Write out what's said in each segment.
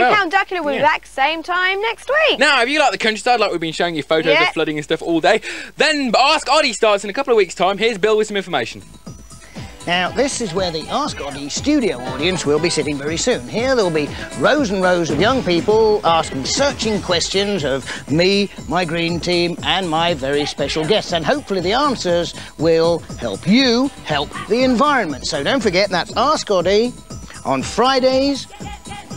Well, Count Duckula will be back same time next week. Now, if you like the countryside, like we've been showing you photos Yeah. of flooding and stuff all day, then Ask Oddie starts in a couple of weeks' time. Here's Bill with some information. Now, this is where the Ask Oddie studio audience will be sitting very soon. Here there will be rows and rows of young people asking searching questions of me, my green team, and my very special guests. And hopefully the answers will help you help the environment. So don't forget, that's Ask Oddie on Fridays,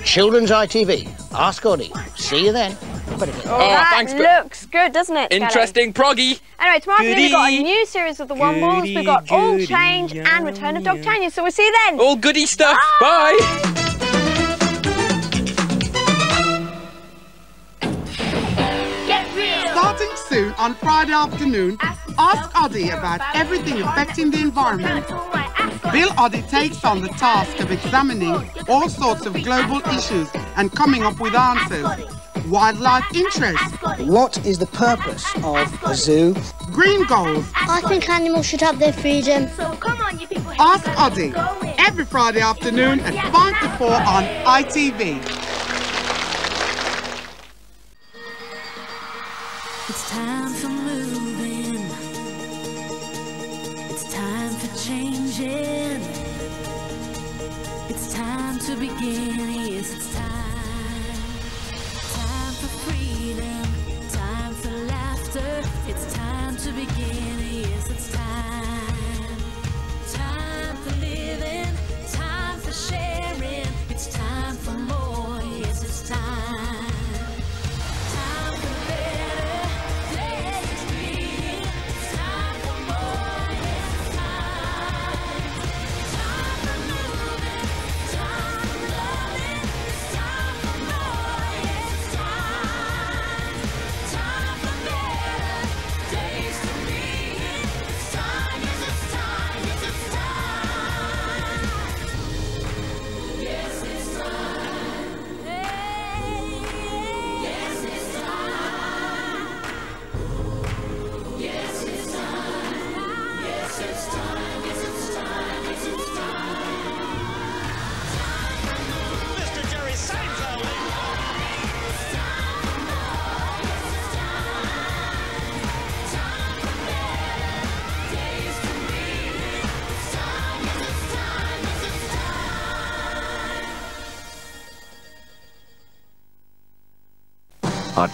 Children's ITV. Ask Oddie. See you then. I better get- Oh, that thanks, looks good, doesn't it? Kelly? Interesting, proggy. Anyway, tomorrow afternoon we've got a new series of the One Wombles. We've got Goody, All goody, Change and Return of Dogtanian. So we'll see you then. All goody stuff. Bye. Starting soon on Friday afternoon, ask Oddie about everything affecting the environment. Bill Oddie takes on the task of examining all sorts of global issues and coming up with answers. Wildlife interest, What is the purpose of a zoo? green goals, I think animals should have their freedom. Um, Ask Oddie every Friday afternoon at 5 to 4 on ITV. It's time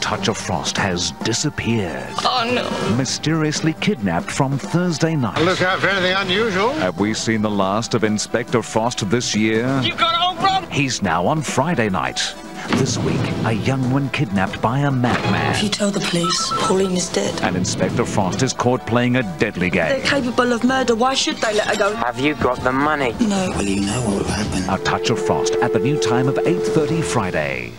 touch of frost has disappeared. Oh no. Mysteriously kidnapped from Thursday night. Look out for anything unusual. Have we seen the last of Inspector Frost this year? You've got home run. He's now on Friday night. This week, a young one kidnapped by a madman. If you tell the police, Pauline is dead. And Inspector Frost is caught playing a deadly game. They're game. capable of murder. Why should they let her go? Have you got the money? No. Well, you know what will happen. A touch of frost at the new time of 8.30 Friday.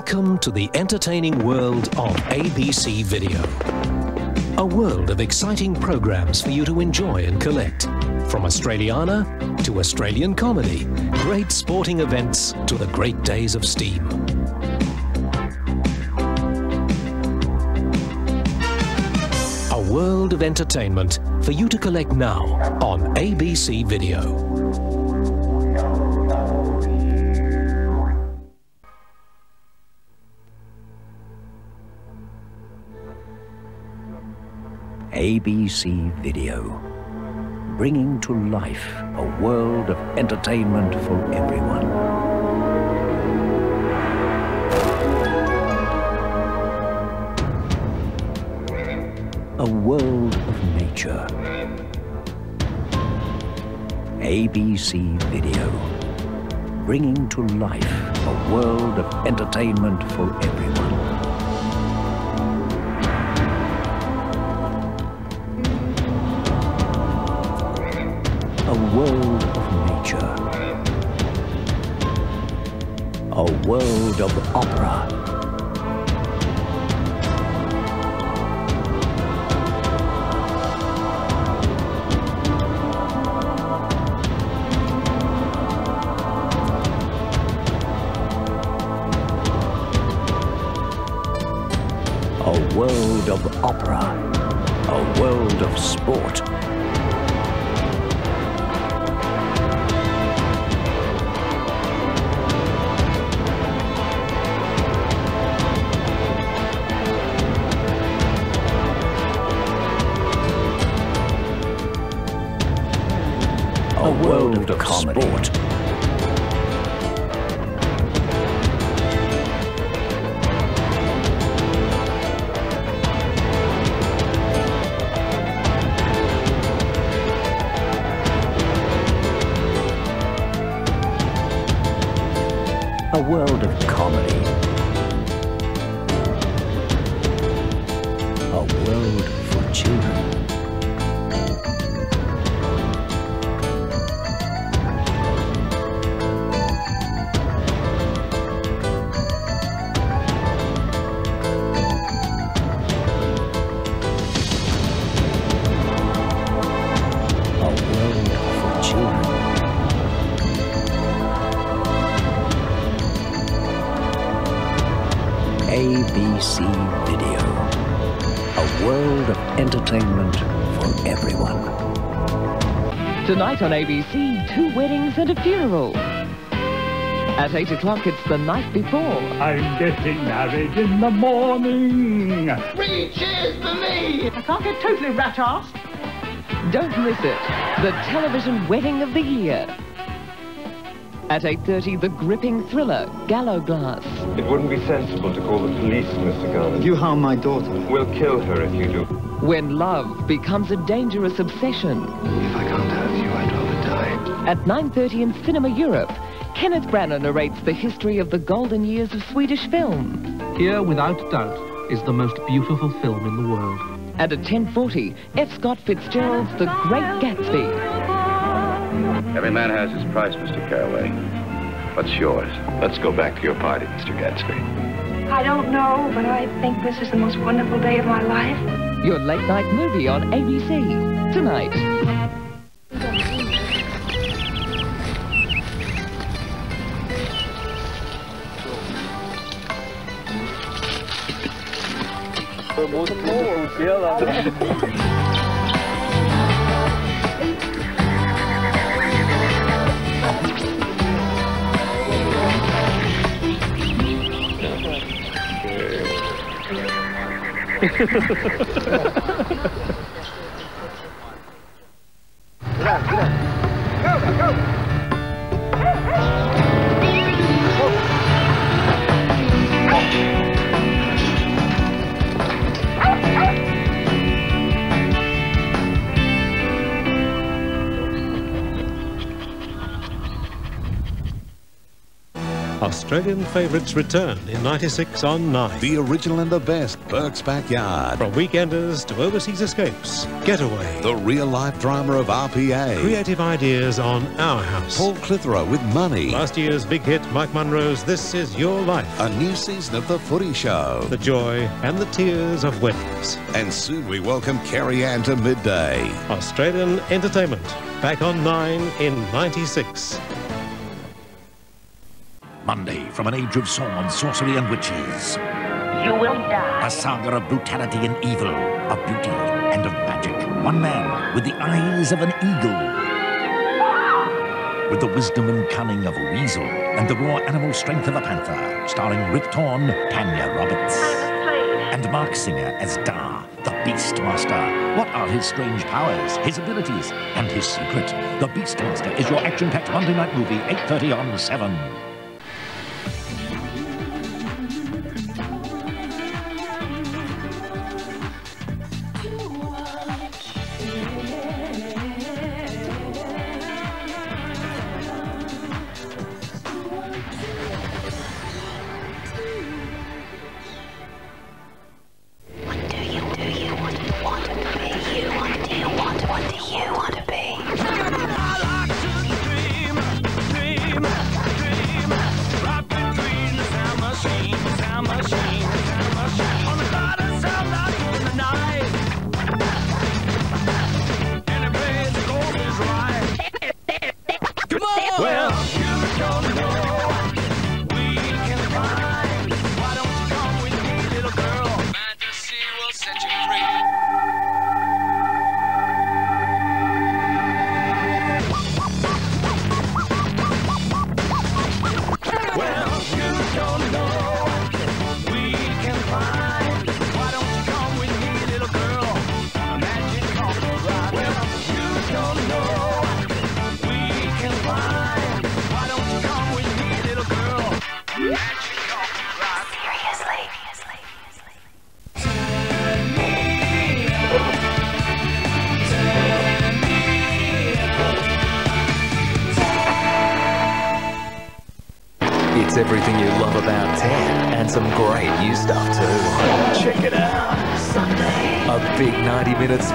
Welcome to the entertaining world of ABC Video. A world of exciting programs for you to enjoy and collect. From Australiana to Australian comedy, great sporting events to the great days of steam. A world of entertainment for you to collect now on ABC Video. ABC Video. Bringing to life a world of entertainment for everyone. A world of nature. ABC Video. Bringing to life a world of entertainment for everyone. Of nature. A world of opera. Tonight on ABC, two weddings and a funeral. At 8 o'clock, it's the night before. I'm getting married in the morning. Three cheers for me! I can't get totally rat-assed. Don't miss it. The television wedding of the year. At 8.30, the gripping thriller, Gallowglass. It wouldn't be sensible to call the police, Mr. Garland. You harm my daughter. We'll kill her if you do. When love becomes a dangerous obsession. If I can't have you, I'd rather die. At 9.30 in Cinema Europe, Kenneth Branagh narrates the history of the golden years of Swedish film. Here, without doubt, is the most beautiful film in the world. And at 10.40, F. Scott Fitzgerald's The Great Gatsby. Every man has his price, Mr. Caraway. What's yours? Let's go back to your party, Mr. Gatsby. I don't know, but I think this is the most wonderful day of my life. Your late night movie on ABC. Tonight. yeah. Australian favourites return in 96 on 9. The original and the best, Burke's Backyard. From weekenders to overseas escapes, Getaway. The real-life drama of RPA. Creative ideas on Our House. Paul Clitheroe with Money. Last year's big hit, Mike Munro's This Is Your Life. A new season of The Footy Show. The joy and the tears of weddings. And soon we welcome Kerri-Anne to midday. Australian Entertainment, back on 9 in 96. Monday, from an age of swords, sorcery, and witches. You will die. A saga of brutality and evil, of beauty and of magic. One man with the eyes of an eagle. With the wisdom and cunning of a weasel and the raw animal strength of a panther. Starring Rip Torn, Tanya Roberts. And Marc Singer as Dar, the Beastmaster. What are his strange powers, his abilities, and his secret? The Beastmaster is your action-packed Monday night movie, 8.30 on 7.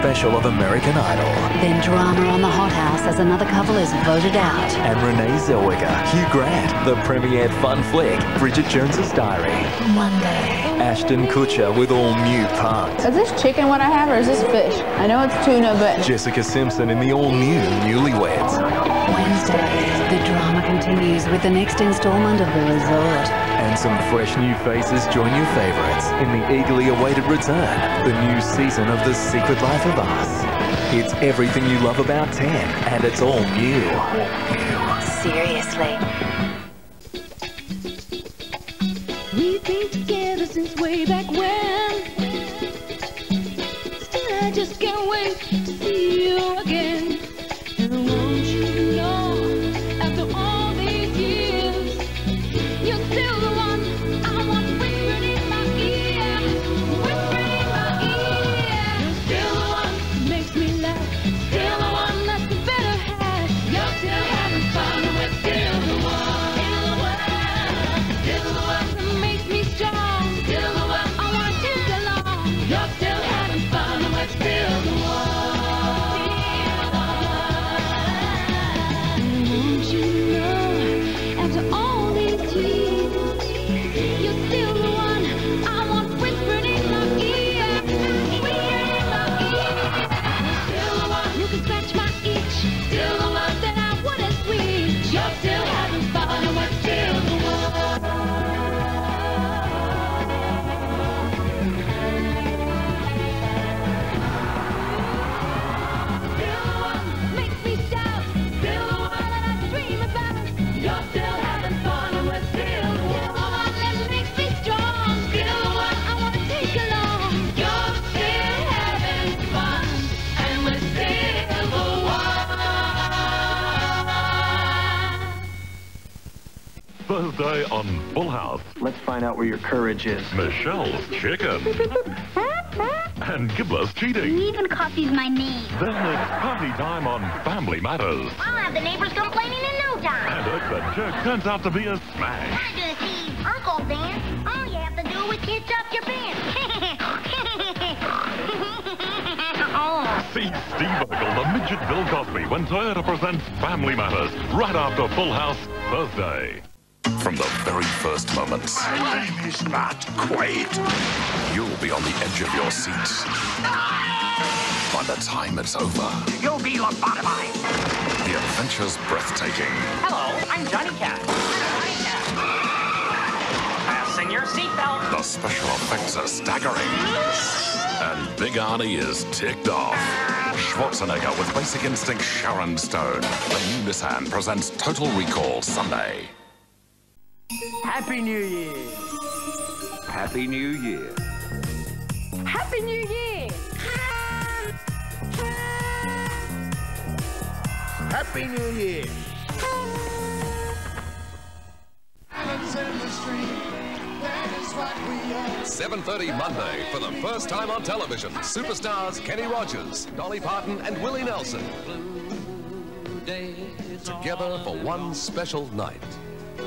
Special of American Idol. Then drama on the Hot House as another couple is voted out. And Renee Zellweger, Hugh Grant, the premiered fun flick, Bridget Jones's Diary. Monday. Ashton Kutcher with all new parts. Is this chicken what I have or is this fish? I know it's tuna, but Jessica Simpson in the all new Newlyweds. Wednesday, the drama continues with the next installment of The Resort. And some fresh new faces join your favourites in the eagerly awaited return, the new season of The Secret Life of Us. It's everything you love about 10, and it's all new. Seriously. We've been together since way back out where your courage is. Michelle's chicken. and Gibbler's cheating. He Even coffee's my name. Then it's party time on Family Matters. I'll have the neighbors complaining in no time. And Irk the Jerk turns out to be a smash. Do the Steve Urkel dance. All you have to do is hitch up your pants. oh. See Steve Urkel, the midget Bill Cosby, when Toyota presents Family Matters, right after Full House, Thursday. From the very first moments. My name is Matt Quaid. You'll be on the edge of your seat. By the time it's over, You'll be lobotomized. the adventure's breathtaking. Hello, I'm Johnny Cab. Fasten your seatbelt. The special effects are staggering. And Big Arnie is ticked off. Schwarzenegger with Basic Instinct Sharon Stone. The new Nissan presents Total Recall Sunday. Happy New Year. Happy New Year. Happy New Year. Happy New Year. 7.30 Monday, for the first time on television, superstars Kenny Rogers, Dolly Parton and Willie Nelson. Together for one special night.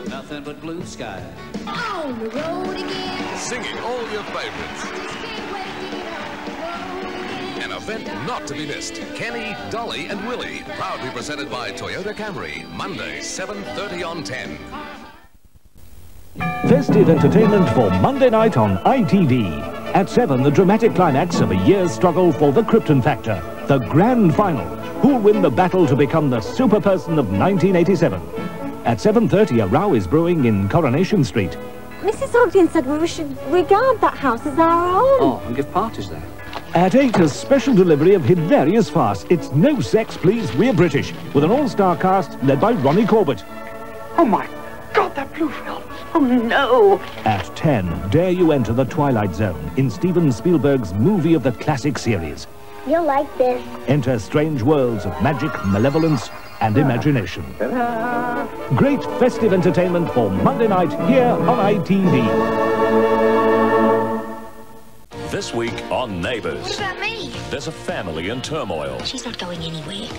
Nothing but blue sky. On the road again. Singing all your favorites. An event not to be missed. Kenny, Dolly and Willie. Proudly presented by Toyota Camry. Monday, 7.30 on 10. Festive entertainment for Monday night on ITV. At 7, the dramatic climax of a year's struggle for the Krypton Factor. The grand final. Who'll win the battle to become the super person of 1987? At 7.30, a row is brewing in Coronation Street. Mrs. Ogden said we should regard that house as our own. Oh, and give parties there. At 8, a special delivery of hilarious farce. It's No Sex, Please, We're British, with an all-star cast led by Ronnie Corbett. Oh my God, that blue film. Oh no. At 10, dare you enter the Twilight Zone in Steven Spielberg's movie of the classic series. You'll like this. Enter strange worlds of magic, malevolence, and imagination. Great festive entertainment for Monday night here on ITV. This week on Neighbours. What about me? There's a family in turmoil. She's not going anywhere.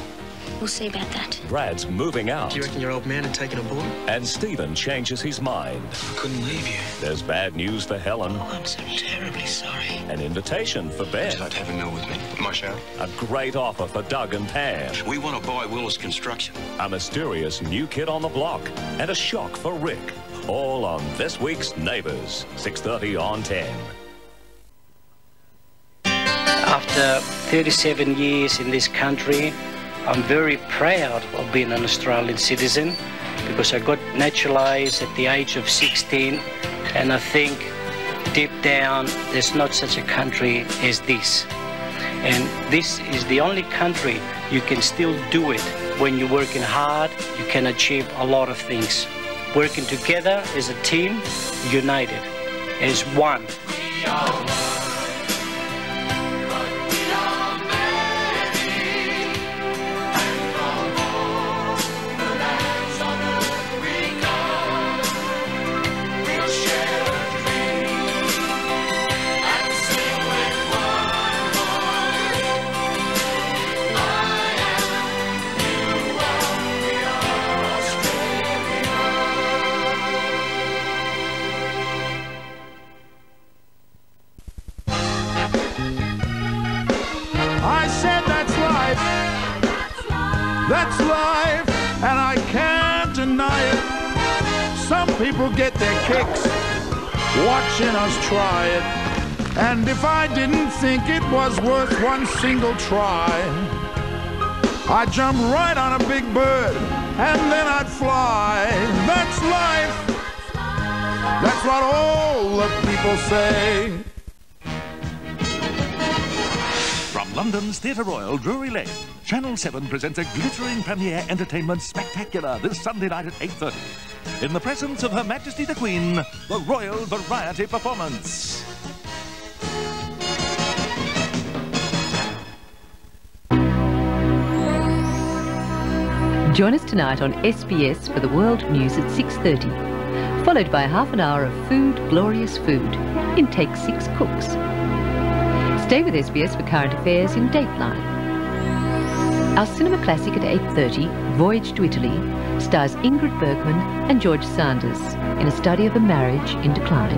We'll see about that. Brad's moving out. Do you reckon your old man had taken a bullet? And Stephen changes his mind. I couldn't leave you. There's bad news for Helen. Oh, I'm so terribly sorry. An invitation for Ben. Would you like to have a meal with me? My show? A great offer for Doug and Pam. We want to buy Willis Construction. A mysterious new kid on the block. And a shock for Rick. All on this week's Neighbours. 6.30 on 10. After 37 years in this country, I'm very proud of being an Australian citizen because I got naturalized at the age of 16 and I think deep down there's not such a country as this. And this is the only country you can still do it. When you're working hard, you can achieve a lot of things. Working together as a team, united, as one. People get their kicks watching us try it. And if I didn't think it was worth one single try, I'd jump right on a big bird and then I'd fly. That's life. That's what all the people say. From London's Theatre Royal, Drury Lane, Channel 7 presents a glittering premiere entertainment spectacular this Sunday night at 8.30. In the presence of Her Majesty the Queen, the Royal Variety Performance. Join us tonight on SBS for the world news at 6.30, followed by half an hour of food, glorious food, in Take Six Cooks. Stay with SBS for current affairs in Dateline. Our cinema classic at 8.30, Voyage to Italy, stars Ingrid Bergman and George Sanders in a study of a marriage in decline.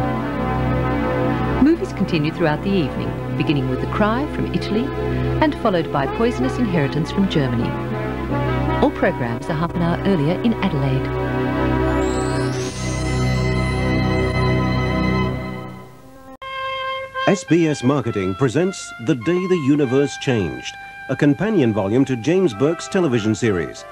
Movies continue throughout the evening, beginning with The Cry from Italy and followed by Poisonous Inheritance from Germany. All programs are half an hour earlier in Adelaide. SBS Marketing presents The Day the Universe Changed, a companion volume to James Burke's television series.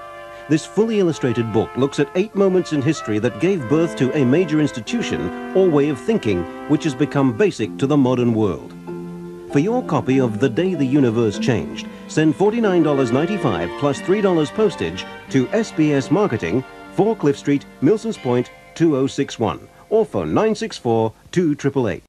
This fully illustrated book looks at eight moments in history that gave birth to a major institution or way of thinking which has become basic to the modern world. For your copy of The Day the Universe Changed, send $49.95 plus $3 postage to SBS Marketing, 4 Cliff Street, Milsons Point, 2061, or phone 964 2888.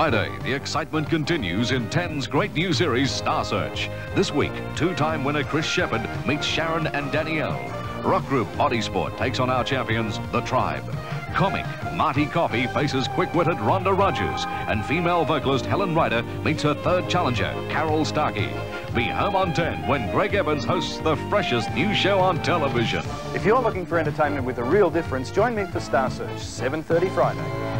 Friday, the excitement continues in 10's great new series, Star Search. This week, two-time winner Chris Shepard meets Sharon and Danielle. Rock group Body Sport takes on our champions, The Tribe. Comic, Marty Coffey faces quick-witted Rhonda Rogers, and female vocalist Helen Ryder meets her third challenger, Carol Starkey. Be home on 10 when Greg Evans hosts the freshest new show on television. If you're looking for entertainment with a real difference, join me for Star Search, 7.30 Friday.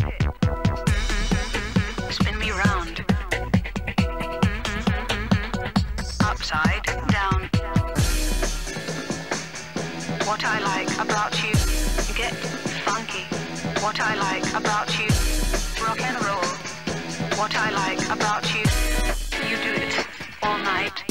Upside down. What I like about you. Get funky. What I like about you. Rock and roll. What I like about you. You do it all night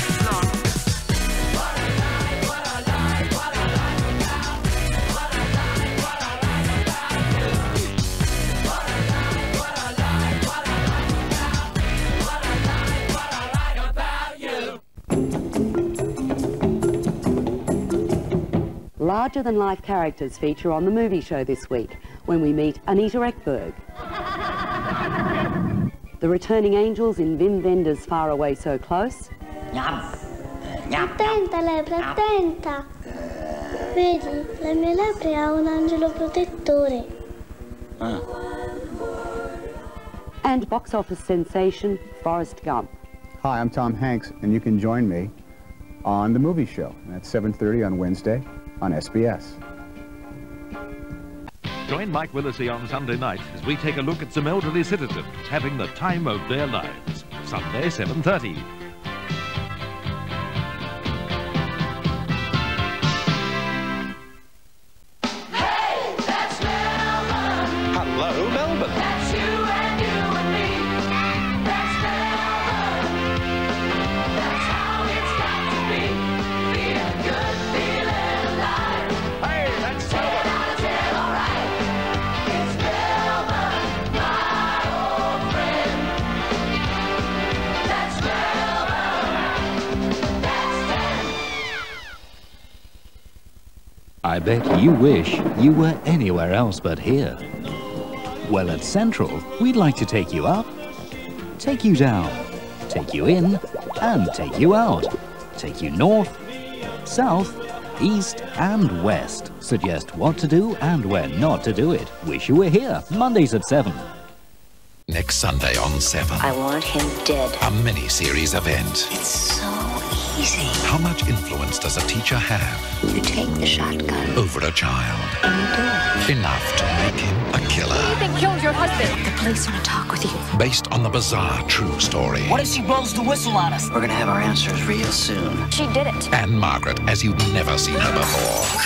larger than life characters feature on the movie show this week when we meet Anita Ekberg. the returning angels in Wim Wenders' Far Away So Close. Attenta lepre, attenta! Vedi, la mia lepre ha un angelo protettore. And box office sensation Forrest Gump. Hi, I'm Tom Hanks, and you can join me on The Movie Show at 7.30 on Wednesday on SBS. Join Mike Willesee on Sunday night as we take a look at some elderly citizens having the time of their lives. Sunday, 7.30. bet you wish you were anywhere else but here. Well, at Central, we'd like to take you up, take you down, take you in, and take you out. Take you north, south, east, and west. Suggest what to do and where not to do it. Wish you were here, Mondays at 7. Next Sunday on 7. I want him dead. A mini-series event. It's so easy. How much influence does a teacher have You take the shotgun over a child? and you do it. Enough to make him a killer. think killed your husband? The police want to talk with you. Based on the bizarre true story. What if she blows the whistle on us? We're gonna have our answers real soon. She did it. And Margaret as you've never seen her before.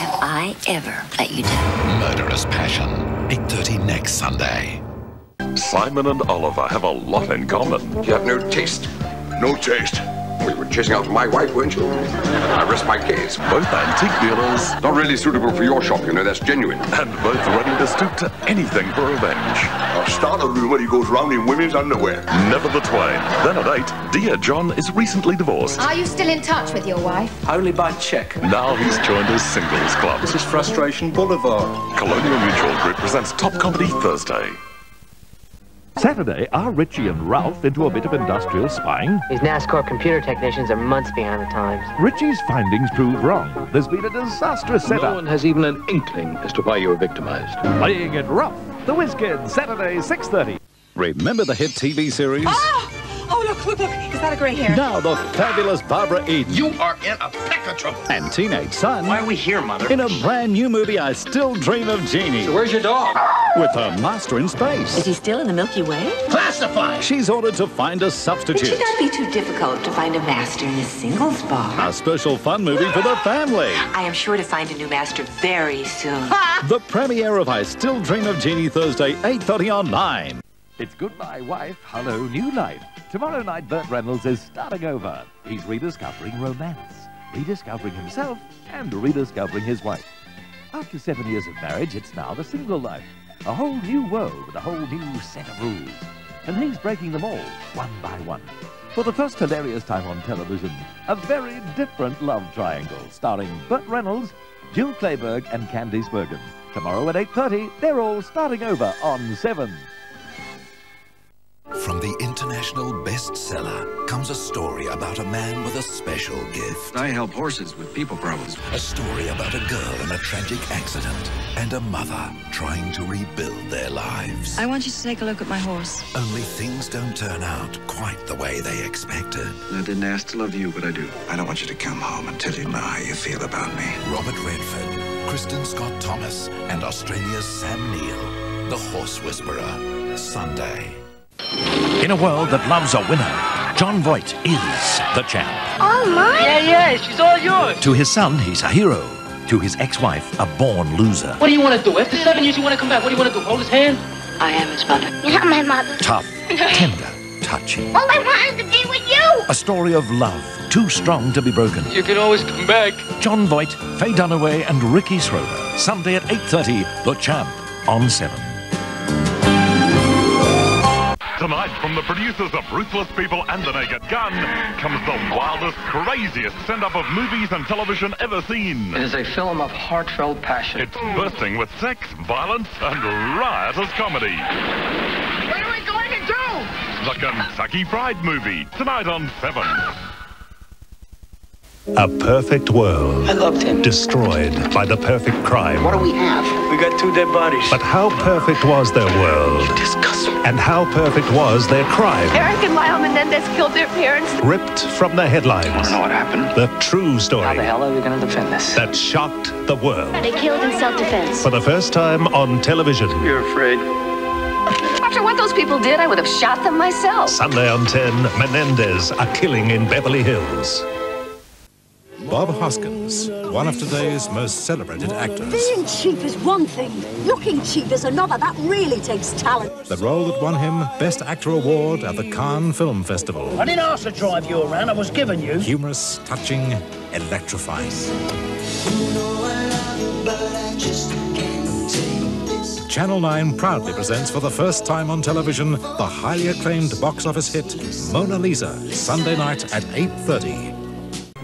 Have I ever let you down? Murderous Passion. 8.30 next Sunday. Simon and Oliver have a lot in common. You have no taste. No taste. Well, you were chasing after my wife, weren't you? I rest my case. Both antique dealers. Not really suitable for your shop, you know, that's genuine. And both ready to stoop to anything for revenge. I'll start a rumor he goes round in women's underwear. Never the twain. Then at 8, Dear John is recently divorced. Are you still in touch with your wife? Only by check. Now he's joined his singles club. This is Frustration Boulevard. Colonial Mutual Group presents Top Comedy Thursday. Saturday, are Richie and Ralph into a bit of industrial spying? These NASCAR computer technicians are months behind the times. Richie's findings prove wrong. There's been a disastrous setup. No one has even an inkling as to why you were victimized. Playing it rough. The Whiz Kids, Saturday, 6.30. Remember the hit TV series? Oh, look, look, look. Is that a grey hair? Now the fabulous Barbara Eden. You are in a peck of trouble. And teenage son. Why are we here, Mother? In a brand new movie, I Still Dream of Jeannie. So where's your dog? With her master in space. Is he still in the Milky Way? Classified. She's ordered to find a It substitute. should not be too difficult to find a master in a singles bar. A special fun movie for the family. I am sure to find a new master very soon. The premiere of I Still Dream of Jeannie Thursday, 8.30 on 9. It's Goodbye Wife, Hello New Life. Tomorrow night, Burt Reynolds is starting over. He's rediscovering romance, rediscovering himself, and rediscovering his wife. After seven years of marriage, it's now the single life. A whole new world with a whole new set of rules. And he's breaking them all, one by one. For the first hilarious time on television, a very different love triangle starring Burt Reynolds, Jill Clayburgh, and Candice Bergen. Tomorrow at 8.30, they're all starting over on 7. From the international bestseller comes a story about a man with a special gift. I help horses with people problems. A story about a girl in a tragic accident and a mother trying to rebuild their lives. I want you to take a look at my horse. Only things don't turn out quite the way they expected. I didn't ask to love you, but I do. I don't want you to come home until you know how you feel about me. Robert Redford, Kristin Scott Thomas, and Australia's Sam Neill. The Horse Whisperer. Sunday. In a world that loves a winner, Jon Voight is the champ. All mine? Yeah, yeah, she's all yours. To his son, he's a hero. To his ex-wife, a born loser. What do you want to do? After seven years, you want to come back. What do you want to do? Hold his hand? I am his mother. You're not my mother. Tough, tender, touching. All I want is to be with you. A story of love, too strong to be broken. You can always come back. Jon Voight, Faye Dunaway, and Ricky Schroder. Sunday at 8.30, The Champ, on 7. Tonight, from the producers of Ruthless People and The Naked Gun, comes the wildest, craziest send-up of movies and television ever seen. It is a film of heartfelt passion. It's bursting with sex, violence, and riotous comedy. What are we going to do? The Kentucky Fried movie, tonight on 7. A perfect world. I loved him. Destroyed by the perfect crime. What do we have? We got two dead bodies. But how perfect was their world? Disgusting. And how perfect was their crime? Eric and Lyle Menendez killed their parents. Ripped from the headlines. I don't know what happened. The true story. How the hell are we going to defend this? That shocked the world. They killed in self-defense. For the first time on television. You're afraid. After what those people did, I would have shot them myself. Sunday on 10, Menendez, A Killing in Beverly Hills. Bob Hoskins, one of today's most celebrated actors. Being cheap is one thing, looking cheap is another. That really takes talent. The role that won him Best Actor Award at the Cannes Film Festival. I didn't ask to drive you around. I was given you. Humorous, touching, electrifying. Channel 9 proudly presents for the first time on television the highly acclaimed box office hit Mona Lisa, Sunday night at 8.30.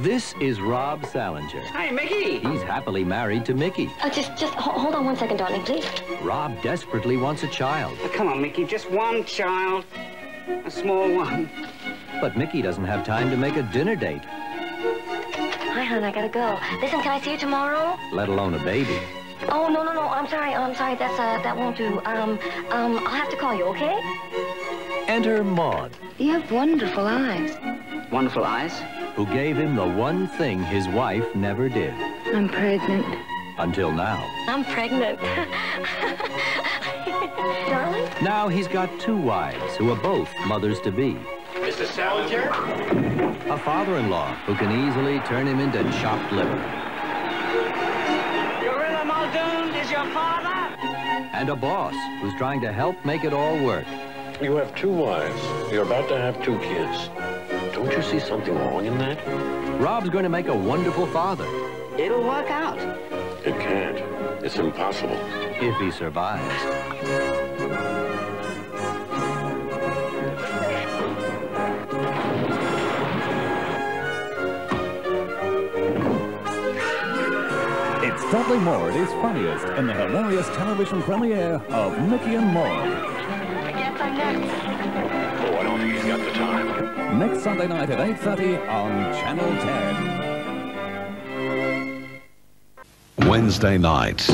This is Rob Salinger. Hi, Mickey. He's happily married to Mickey. Uh, just, just hold on one second, darling, please. Rob desperately wants a child. Oh, come on, Mickey. Just one child. A small one. But Mickey doesn't have time to make a dinner date, Hi, hon, I gotta go. Listen, can I see you tomorrow? let alone a baby. Oh, no, no, no. I'm sorry. I'm sorry. That's, uh, that won't do. Um, um, I'll have to call you, okay? Enter Maude, You have wonderful eyes. Wonderful eyes. who gave him the one thing his wife never did. I'm pregnant. Until now. I'm pregnant. darling? Now he's got two wives who are both mothers-to-be. Mr. Salinger? A father-in-law who can easily turn him into chopped liver. Gorilla Muldoon is your father? And a boss who's trying to help make it all work. You have two wives. You're about to have two kids. Don't you see something wrong in that? Rob's going to make a wonderful father. It'll work out. It can't. It's impossible. If he survives. It's Dudley Moore at his funniest in the hilarious television premiere of Mickey and Maude. Oh. Next Sunday night at 8.30 on Channel 10. Wednesday night.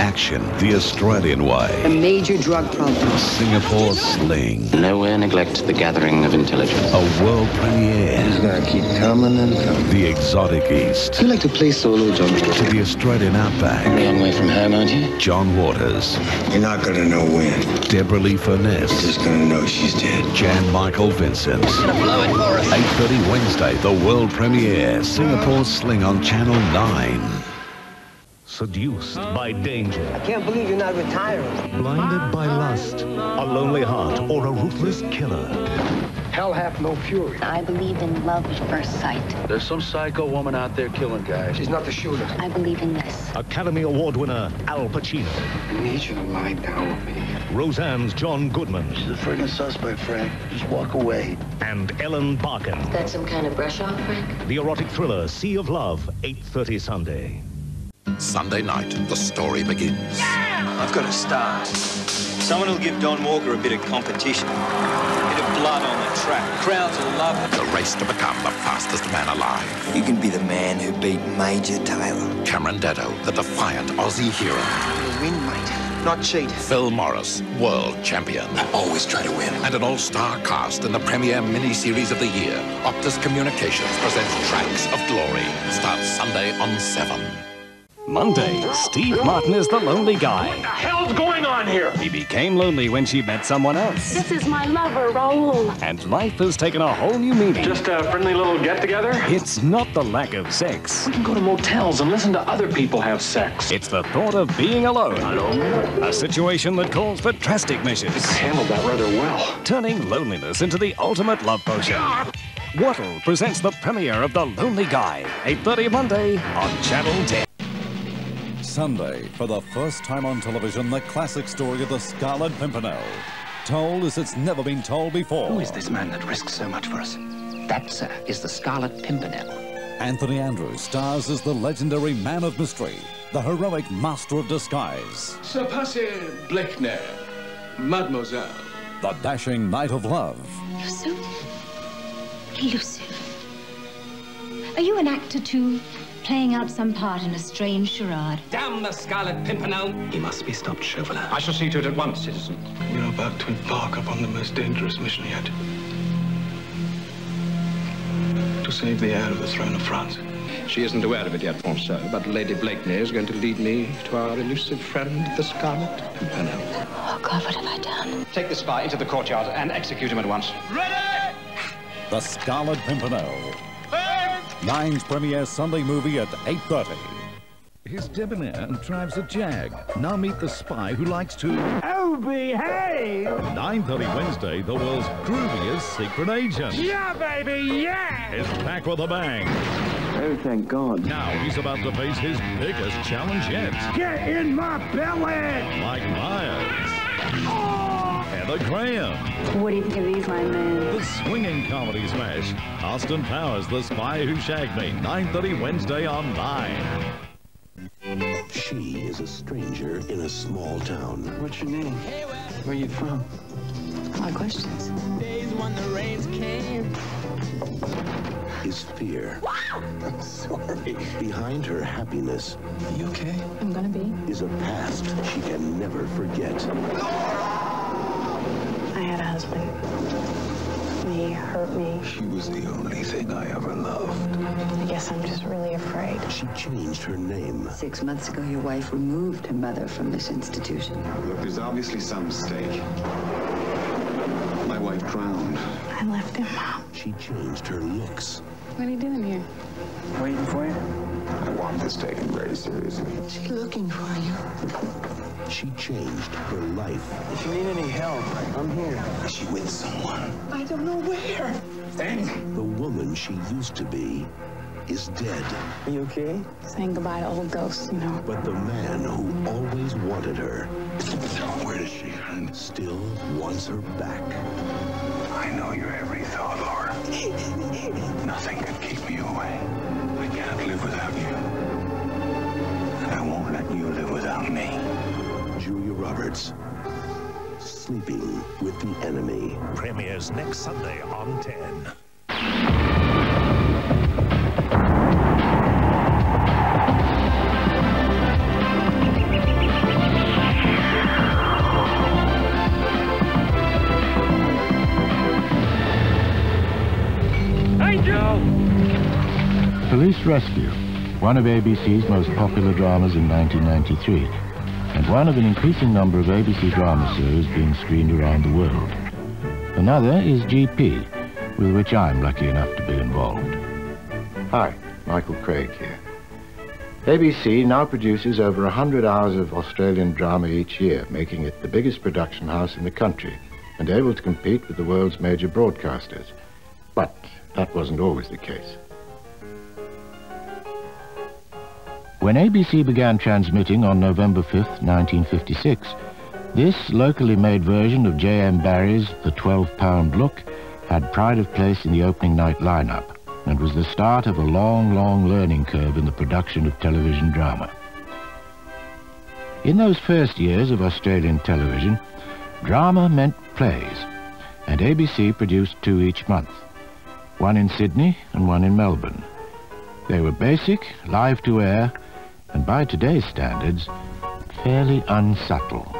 Action the Australian way. A major drug problem. Singapore Sling. Nowhere neglect the gathering of intelligence. A world premiere. It's gonna keep coming and coming. The exotic East. You like to play solo, John? To the Australian outback. A long way from home, aren't you? John Waters. You're not gonna know when. Deborah Lee Furness. Just gonna know she's dead. Jan Michael Vincent. Gonna Blow it for us. 8.30 Wednesday, the world premiere. Singapore Sling on Channel 9. Seduced by danger. I can't believe you're not retiring. Blinded by lust. A lonely heart or a ruthless killer. Hell hath no fury. I believe in love at first sight. There's some psycho woman out there killing guys. She's not the shooter. I believe in this. Academy Award winner Al Pacino. I need you to lie down with me. Roseanne's John Goodman. She's a friggin' suspect, Frank. Just walk away. And Ellen Barkin. Is That some kind of brush off, Frank? The erotic thriller Sea of Love, 8.30 Sunday. Sunday night, the story begins. I've got a star. Someone will give Don Walker a bit of competition. A bit of blood on the track. Crowds will love it. The race to become the fastest man alive. You can be the man who beat Major Taylor. Cameron Daddo, the defiant Aussie hero. Win, mate. Not cheat. Phil Morris, world champion. I always try to win. And an all-star cast in the premiere miniseries of the year. Optus Communications presents Tracks of Glory. Starts Sunday on 7. Monday, Steve Martin is the lonely guy. What the hell's going on here? He became lonely when she met someone else. This is my lover, Raoul. And life has taken a whole new meaning. Just a friendly little get-together? It's not the lack of sex. We can go to motels and listen to other people have sex. It's the thought of being alone. A situation that calls for drastic measures. Handled that rather well. Turning loneliness into the ultimate love potion. Wattle presents the premiere of The Lonely Guy, 8.30 Monday on Channel 10. Sunday, for the first time on television, the classic story of the Scarlet Pimpernel. told as it's never been told before. Who is this man that risks so much for us? That, sir, is the Scarlet Pimpernel. Anthony Andrews stars as the legendary man of mystery, the heroic master of disguise, Sir Percy Blakeney, Mademoiselle. the dashing knight of love, You're so elusive. Are you an actor too? Playing out some part in a strange charade? Damn the Scarlet Pimpernel! He must be stopped, Chauvelin. I shall see to it at once, citizen. You're about to embark upon the most dangerous mission yet. To save the heir of the throne of France. She isn't aware of it yet, Monsieur, but Lady Blakeney is going to lead me to our elusive friend, the Scarlet Pimpernel. Oh, God, what have I done? Take the spy into the courtyard and execute him at once. Ready! The Scarlet Pimpernel. Nine's premiere Sunday movie at 8.30. He's debonair and drives a Jag. Now meet the spy who likes to... Oh, behave! 9.30 Wednesday, the world's grooviest secret agent. Yeah, baby, yeah! Is back with a bang. Oh, thank God. Now he's about to face his biggest challenge yet. Get in my belly! Mike Myers. Oh, Heather Graham. What do you think of these, my man? The swinging comedy smash. Austin Powers, The Spy Who Shagged Me. 9.30 Wednesday on 9. She is a stranger in a small town. What's your name? Where are you from? A lot of questions. Days when the rains came. Is fear. Wow! I'm sorry. Behind her happiness You okay? I'm gonna be. is a past she can never forget. I had a husband. He hurt me. She was the only thing I ever loved. I guess I'm just really afraid. She changed her name. Six months ago, your wife removed her mother from this institution. Look, there's obviously some mistake. My wife drowned. I left him. She changed her looks. What are you doing here? Waiting for you? I want this taken very seriously. She's looking for you. She changed her life. If you need any help, I'm here. Is she with someone? I don't know where. Then The woman she used to be is dead. Are you okay? Saying goodbye to old ghosts, you know. But the man who always wanted her where is she? And still wants her back. I know your every thought, Laura. Nothing can keep me away. I can't live without you. And I won't let you live without me. Julia Roberts. Sleeping with the enemy. Premieres next Sunday on 10. Police Rescue, one of ABC's most popular dramas in 1993, and one of an increasing number of ABC drama series being screened around the world. Another is GP, with which I'm lucky enough to be involved. Hi, Michael Craig here. ABC now produces over 100 hours of Australian drama each year, making it the biggest production house in the country and able to compete with the world's major broadcasters. But that wasn't always the case. When ABC began transmitting on November 5th, 1956, this locally made version of J.M. Barrie's The 12-Pound Look had pride of place in the opening night lineup and was the start of a long, long learning curve in the production of television drama. In those first years of Australian television, drama meant plays, and ABC produced two each month, one in Sydney and one in Melbourne. They were basic, live to air, and by today's standards, fairly unsubtle.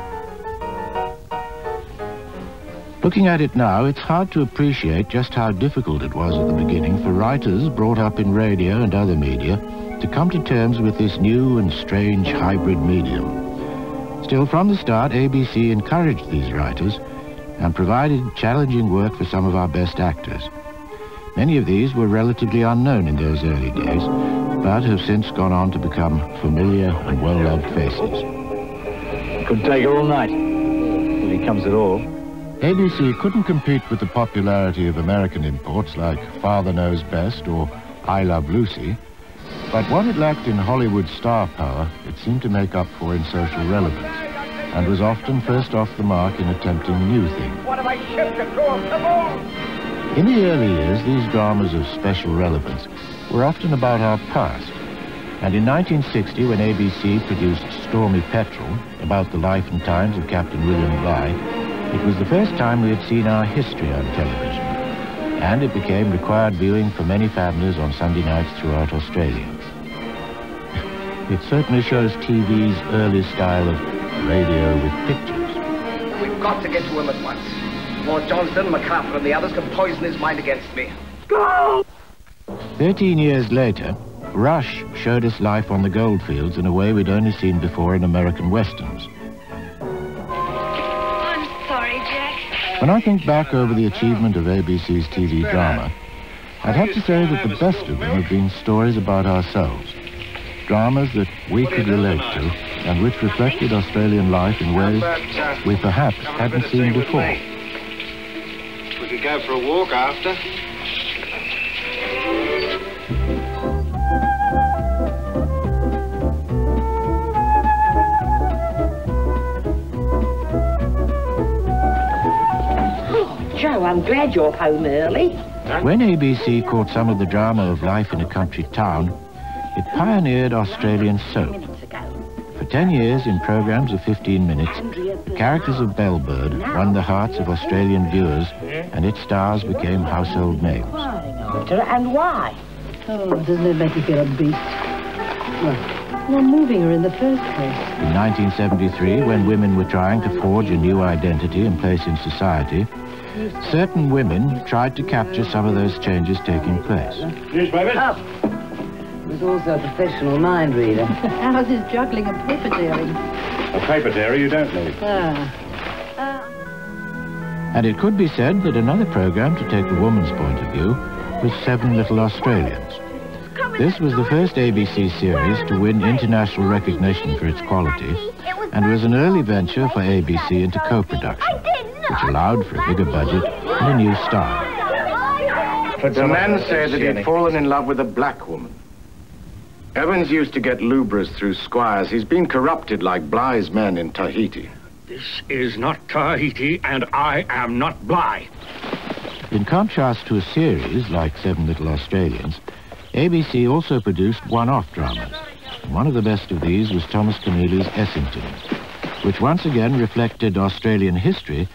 Looking at it now, it's hard to appreciate just how difficult it was at the beginning for writers brought up in radio and other media to come to terms with this new and strange hybrid medium. Still, from the start, ABC encouraged these writers and provided challenging work for some of our best actors. Many of these were relatively unknown in those early days, but have since gone on to become familiar and well-loved faces. Could take all night, if he comes at all. ABC couldn't compete with the popularity of American imports like Father Knows Best or I Love Lucy, but what it lacked in Hollywood star power, it seemed to make up for in social relevance. and was often first off the mark in attempting new things. One of my ships across the moon! In the early years, these dramas of special relevance were often about our past. And in 1960, when ABC produced Stormy Petrel, about the life and times of Captain William Bligh, it was the first time we had seen our history on television. And it became required viewing for many families on Sunday nights throughout Australia. It certainly shows TV's early style of radio with pictures. We've got to get to him at once. Lord Johnston, MacArthur, and the others can poison his mind against me. Go! Thirteen years later, Rush showed us life on the goldfields in a way we'd only seen before in American westerns. I'm sorry, Jack. When I think back over the achievement of ABC's TV drama, I'd have to say that the best of them have been stories about ourselves. Dramas that we could relate to and which reflected Australian life in ways uh, we perhaps hadn't seen before. We could go for a walk after. Joe, I'm glad you're home early. When ABC caught some of the drama of life in a country town, it pioneered Australian soap. For 10 years, in programs of 15 minutes, the characters of Bellbird won the hearts of Australian viewers, and its stars became household names. And why? Oh, doesn't it make you feel a beast? Well, you're moving her in the first place. In 1973, when women were trying to forge a new identity and place in society, certain women tried to capture some of those changes taking place. Newspapers? Oh. He's also a professional mind reader. How's his juggling and paper daring? A paper dairy you don't need. Ah. And it could be said that another program to take the woman's point of view was Seven Little Australians. This was the first ABC series to win international recognition for its quality and was an early venture for ABC into co-production, which allowed for a bigger budget and a new star. The man said that he'd fallen in love with a black woman. Evans used to get lubras through squires. He's been corrupted like Bligh's men in Tahiti. This is not Tahiti, and I am not Bligh. In contrast to a series like Seven Little Australians, ABC also produced one-off dramas. One of the best of these was Thomas Keneally's Essington, which once again reflected Australian history,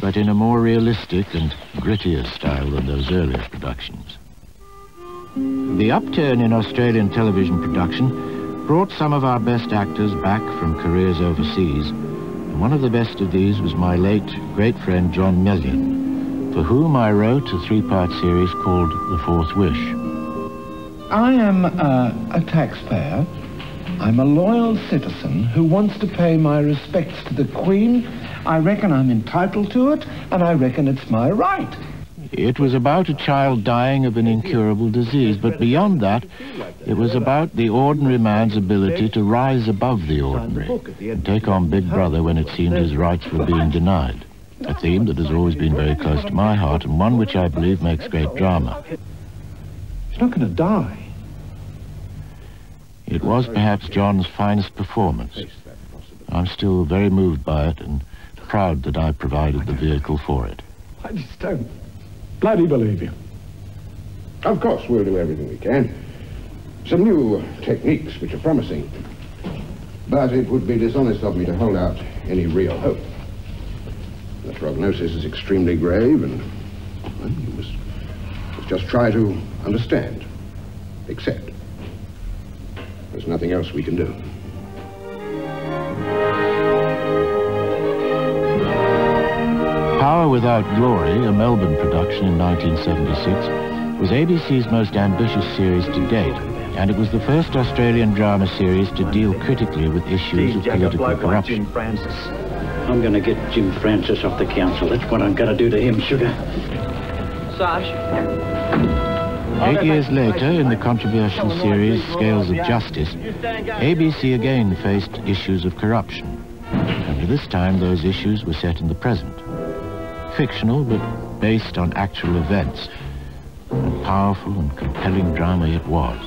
but in a more realistic and grittier style than those earlier productions. The upturn in Australian television production brought some of our best actors back from careers overseas, and one of the best of these was my late great friend John Meillon, for whom I wrote a three-part series called The Fourth Wish. I am uh, a taxpayer. I'm a loyal citizen who wants to pay my respects to the Queen. I reckon I'm entitled to it, and I reckon it's my right. It was about a child dying of an incurable disease, but beyond that, it was about the ordinary man's ability to rise above the ordinary and take on Big Brother when it seemed his rights were being denied. A theme that has always been very close to my heart and one which I believe makes great drama. He's not going to die. It was perhaps John's finest performance. I'm still very moved by it and proud that I provided the vehicle for it. I just don't bloody believe you. Of course, we'll do everything we can. Some new techniques which are promising. But it would be dishonest of me to hold out any real hope. The prognosis is extremely grave, and well, you must, must just try to understand, accept. There's nothing else we can do. Power Without Glory, a Melbourne production in 1976, was ABC's most ambitious series to date, and it was the first Australian drama series to deal critically with issues of political corruption. Jim Francis. I'm going to get Jim Francis off the council. That's what I'm going to do to him, Sugar. Sash. Eight years later, in the controversial series Scales of Justice, ABC again faced issues of corruption. Only this time, those issues were set in the present. Fictional, but based on actual events. And powerful and compelling drama it was.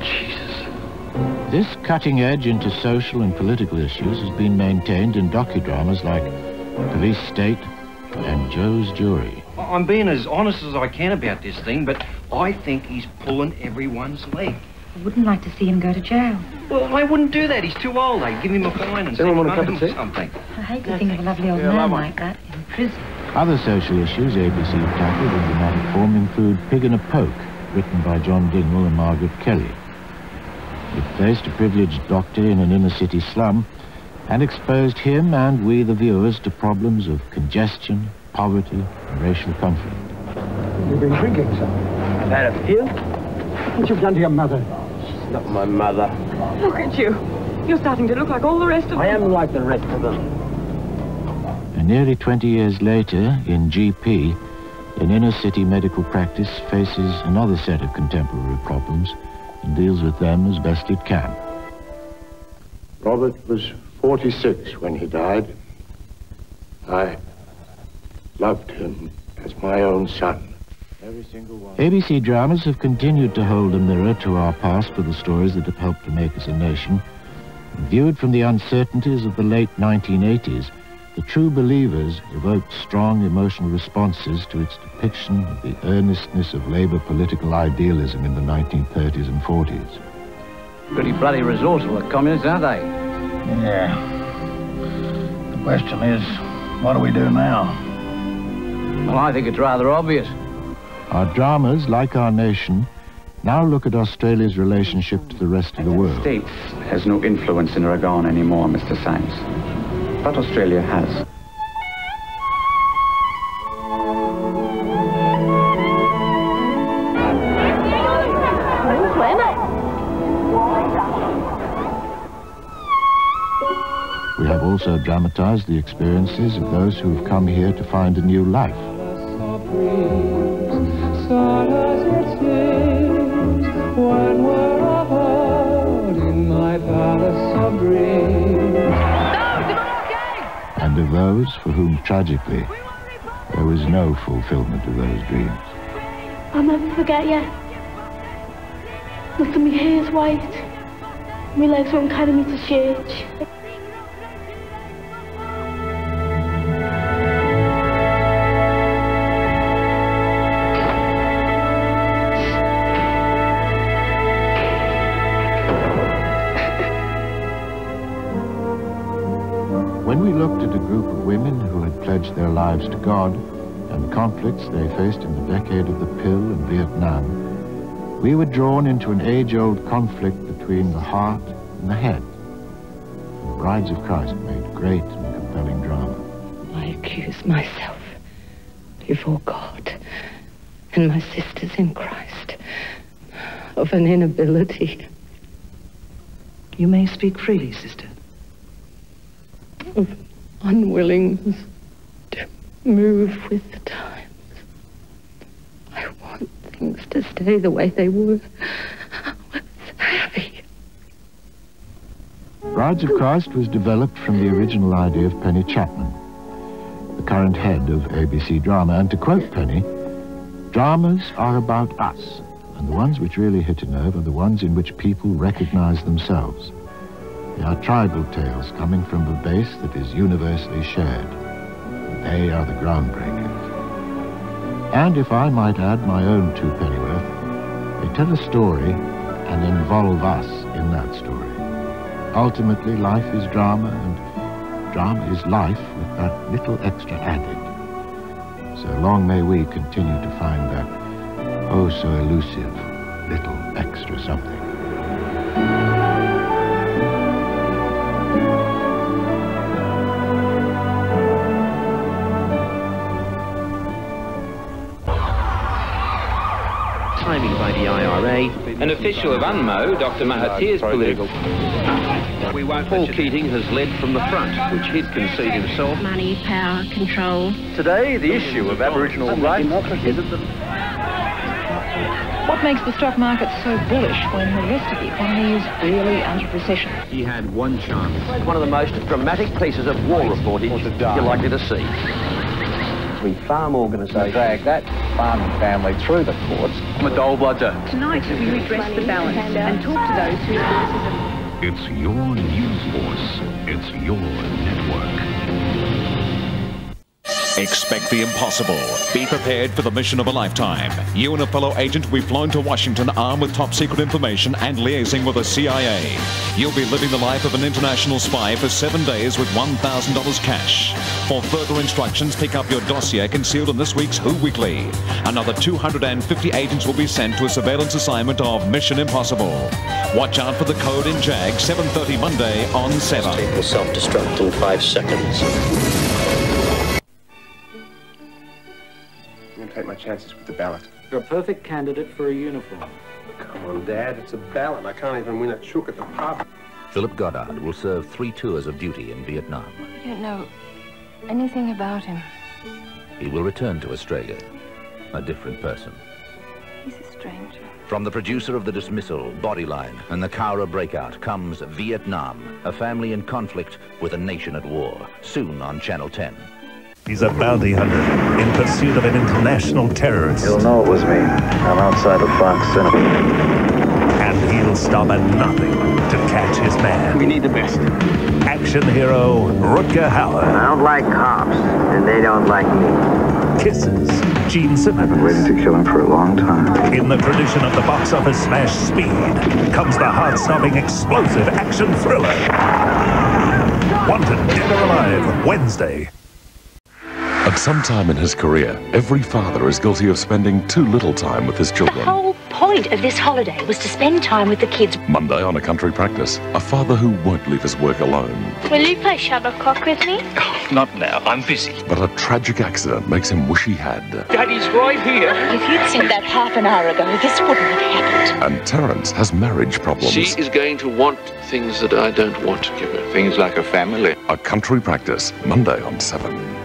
Jesus. This cutting edge into social and political issues has been maintained in docudramas like Police State and Joe's Jury. I'm being as honest as I can about this thing, but I think he's pulling everyone's leg. I wouldn't like to see him go to jail. Well, I wouldn't do that. He's too old. I'd give him a fine and Does anyone send want a him cup of home or tea? something. I hate to think of a lovely old Yeah, man like that in prison. Other social issues ABC have tackled in dramatic form include Pig in a Poke, written by John Dingwall and Margaret Kelly. It placed a privileged doctor in an inner-city slum and exposed him and we, the viewers, to problems of congestion, poverty, and racial conflict. You've been drinking, sir. I've had a few. What you've done to your mother? She's not my mother. Look at you. You're starting to look like all the rest of them. I am like the rest of them. And nearly 20 years later, in GP, an inner-city medical practice faces another set of contemporary problems and deals with them as best it can. Robert was 46 when he died. I loved him as my own son. Every single one. ABC dramas have continued to hold a mirror to our past for the stories that have helped to make us a nation. Viewed from the uncertainties of the late 1980s, The True Believers evoked strong emotional responses to its depiction of the earnestness of Labour political idealism in the 1930s and 40s. Pretty bloody resourceful, the communists, aren't they? Yeah. The question is, what do we do now? Well, I think it's rather obvious. Our dramas, like our nation, now look at Australia's relationship to the rest of the world. The States has no influence in Aragon anymore, Mr. Symes. But Australia has. We have also dramatized the experiences of those who have come here to find a new life. Those for whom, tragically, there was no fulfillment of those dreams. I'll never forget you. Look at me hair's white. My legs won't carry me to church. Who had pledged their lives to God and the conflicts they faced in the decade of the pill and Vietnam, we were drawn into an age-old conflict between the heart and the head. The Brides of Christ made great and compelling drama. I accuse myself before God and my sisters in Christ of an inability You may speak freely, sister. of unwillingness to move with the times. I want things to stay the way they were. Brides of Christ was developed from the original idea of Penny Chapman, the current head of ABC Drama. And to quote Penny, dramas are about us, and the ones which really hit a nerve are the ones in which people recognize themselves. They are tribal tales coming from a base that is universally shared. They are the groundbreakers. And if I might add my own two pennyworth, they tell a story and involve us in that story. Ultimately, life is drama, and drama is life with that little extra added. So long may we continue to find that oh so elusive little extra something. The IRA. An official of UMNO, Dr. Mahathir's political... Paul Keating has led from the front, which he'd concede himself. Money, power, control. Today, the issue of Aboriginal rights is at the... What makes the stock market so bullish when the rest of the economy is really under recession? He had one chance. One of the most dramatic pieces of war reporting you're likely to see. Between farm organisations... drag that farming family through the courts. I'm a dole blooder. Tonight we redress the balance and talk to those whose voices It's your news force. It's your network. Expect the impossible. Be prepared for the mission of a lifetime. You and a fellow agent will be flown to Washington armed with top secret information and liaising with the CIA. You'll be living the life of an international spy for seven days with $1,000 cash. For further instructions, pick up your dossier concealed in this week's Who Weekly. Another 250 agents will be sent to a surveillance assignment of Mission Impossible. Watch out for the code in JAG, 7.30 Monday on 7. Tape will self-destruct in five seconds. Take my chances with the ballot. You're a perfect candidate for a uniform. Come on, Dad. It's a ballot. I can't even win a chook at the pub. Philip Goddard will serve three tours of duty in Vietnam. I don't know anything about him. He will return to Australia, a different person. He's a stranger. From the producer of The Dismissal, Bodyline, and the Cowra Breakout comes Vietnam, a family in conflict with a nation at war, soon on Channel 10. He's a bounty hunter in pursuit of an international terrorist. He'll know it was me. I'm outside of Fox Cinema. And he'll stop at nothing to catch his man. We need the best. Action hero Rutger Hauer. I don't like cops, and they don't like me. Kiss's Gene Simmons. I've been waiting to kill him for a long time. In the tradition of the box office smash Speed comes the heart-stopping explosive action thriller. Wanted Dead or Alive, Wednesday. At some time in his career, every father is guilty of spending too little time with his children. The whole point of this holiday was to spend time with the kids. Monday on a country practice, a father who won't leave his work alone. Will you play shuttlecock with me? Oh, not now, I'm busy. But a tragic accident makes him wish he had. Daddy's right here. If you'd said that half an hour ago, this wouldn't have happened. And Terence has marriage problems. She is going to want things that I don't want to give her. Things like a family. A country practice, Monday on 7.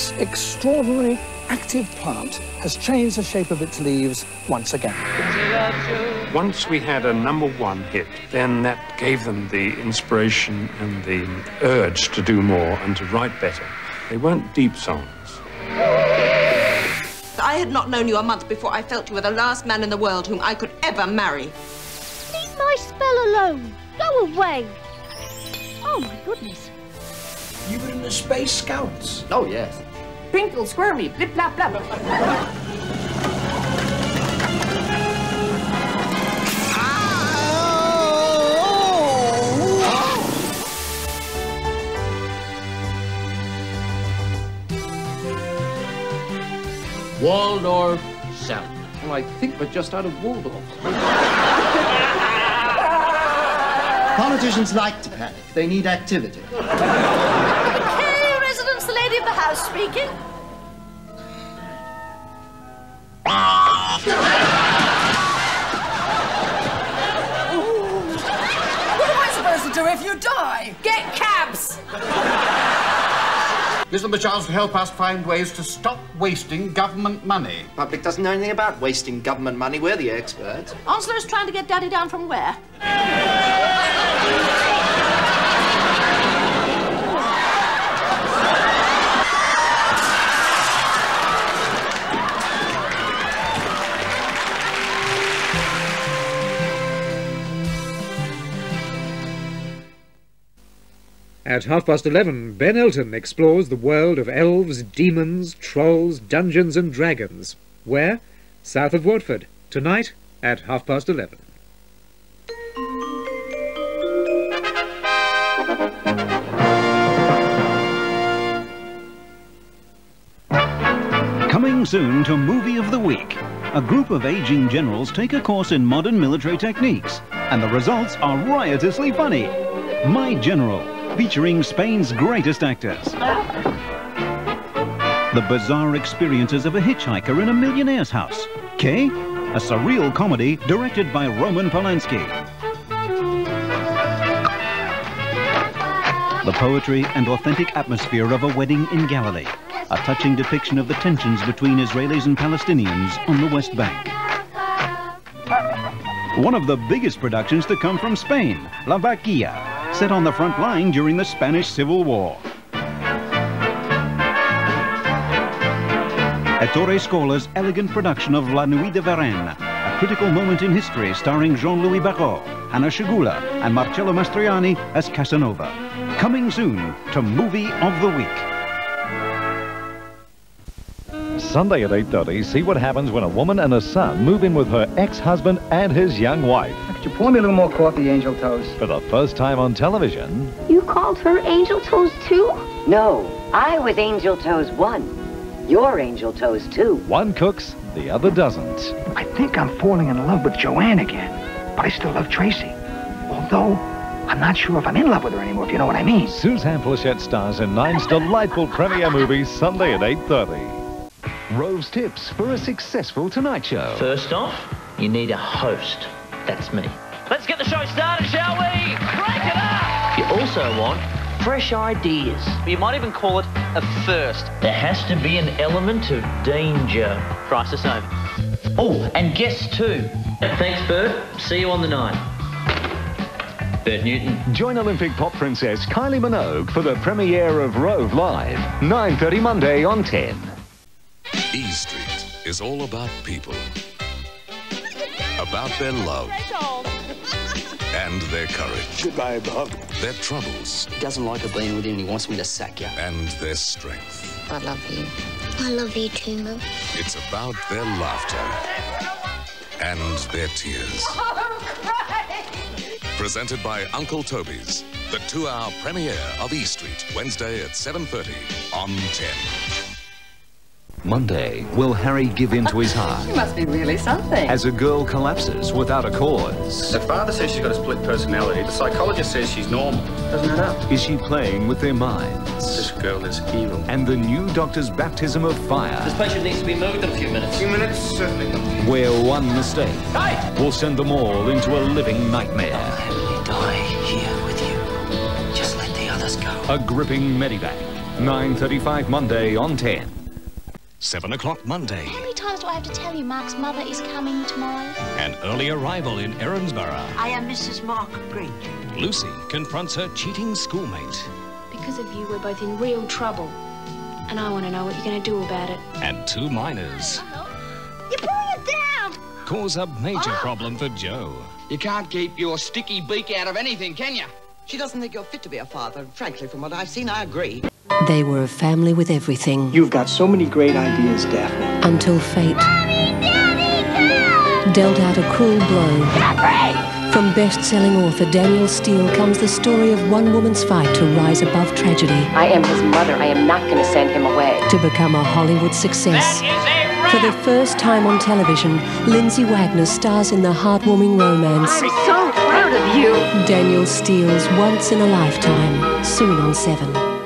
This extraordinary active plant has changed the shape of its leaves once again. Once we had a number one hit, then that gave them the inspiration and the urge to do more and to write better. They weren't deep songs. I had not known you a month before I felt you were the last man in the world whom I could ever marry. Leave my spell alone. Go away. Oh, my goodness. You were in the Space Scouts? Oh, yes. Twinkle, squirmy, blip, blap, blap. Waldorf South. Well, I think we're just out of Waldorf. Politicians like to panic. They need activity. Hey, residence, the lady of the house speaking. What am I supposed to do if you die? Get cabs! Is there a chance to help us find ways to stop wasting government money? Public doesn't know anything about wasting government money. We're the experts. Onslows trying to get Daddy down from where? At half past eleven, Ben Elton explores the world of elves, demons, trolls, dungeons, and dragons. Where? South of Watford. Tonight at half past eleven. Coming soon to Movie of the Week. A group of aging generals take a course in modern military techniques, and the results are riotously funny. My General, featuring Spain's greatest actors. The bizarre experiences of a hitchhiker in a millionaire's house. K, a surreal comedy directed by Roman Polanski. The poetry and authentic atmosphere of a wedding in Galilee. a touching depiction of the tensions between Israelis and Palestinians on the West Bank. One of the biggest productions to come from Spain, La Vaquilla, set on the front line during the Spanish Civil War. Ettore Scola's elegant production of La Nuit de Varennes, a critical moment in history starring Jean-Louis Barrault, Anna Schygulla, and Marcello Mastroianni as Casanova. Coming soon to Movie of the Week. Sunday at 8.30, see what happens when a woman and a son move in with her ex-husband and his young wife. Could you pour me a little more coffee, Angel Toes? For the first time on television, You called her Angel Toes too? No, I was Angel Toes 1. You're Angel Toes 2. one cooks, the other doesn't. I think I'm falling in love with Joanne again, but I still love Tracy. Although, I'm not sure if I'm in love with her anymore, if you know what I mean. Suzanne Pleshette stars in Nine's delightful premiere movie Sunday at 8.30. Rove's tips for a successful Tonight Show. First off, you need a host. That's me. Let's get the show started, shall we? Crank it up! You also want fresh ideas. You might even call it a first. There has to be an element of danger. Crisis over. Oh, and guests too. Thanks, Bert. See you on the night. Bert Newton. Join Olympic pop princess Kylie Minogue for the premiere of Rove Live, 9.30 Monday on 10. E Street is all about people, about their love and their courage. Goodbye, Bob. Their troubles He doesn't like it being with you and he wants me to sack you. and their strength. I love you. I love you too, Mum. It's about their laughter and their tears. Presented by Uncle Toby's, the two-hour premiere of E Street, Wednesday at 7.30 on 10. Monday, will Harry give in to his heart You must be really something. as a girl collapses without a cause? The father says she's got a split personality. The psychologist says she's normal. Doesn't add up. Is she playing with their minds? This girl is evil. And the new doctor's baptism of fire, This patient needs to be moved in a few minutes. few minutes, certainly where one mistake Hey! will send them all into a living nightmare. I'll Die here with you. Just let the others go. A gripping medivac. 9.35 Monday on 10. 7 o'clock Monday. How many times do I have to tell you Mark's mother is coming tomorrow? An early arrival in Erinsborough. I am Mrs. Mark Granger. Lucy confronts her cheating schoolmate. Because of you, we're both in real trouble. And I want to know what you're going to do about it. And two minors You're pulling it down! cause a major ah! problem for Joe. You can't keep your sticky beak out of anything, can you? She doesn't think you're fit to be a father. and Frankly, from what I've seen, I agree. They were a family with everything. You've got so many great ideas, Daphne. Until fate dealt out a cruel blow. From best-selling author Danielle Steel comes the story of one woman's fight to rise above tragedy, I am his mother. I am not going to send him away. to become a Hollywood success. For the first time on television, Lindsay Wagner stars in the heartwarming romance. I'm so proud of you. Danielle Steel's Once in a Lifetime, soon on 7.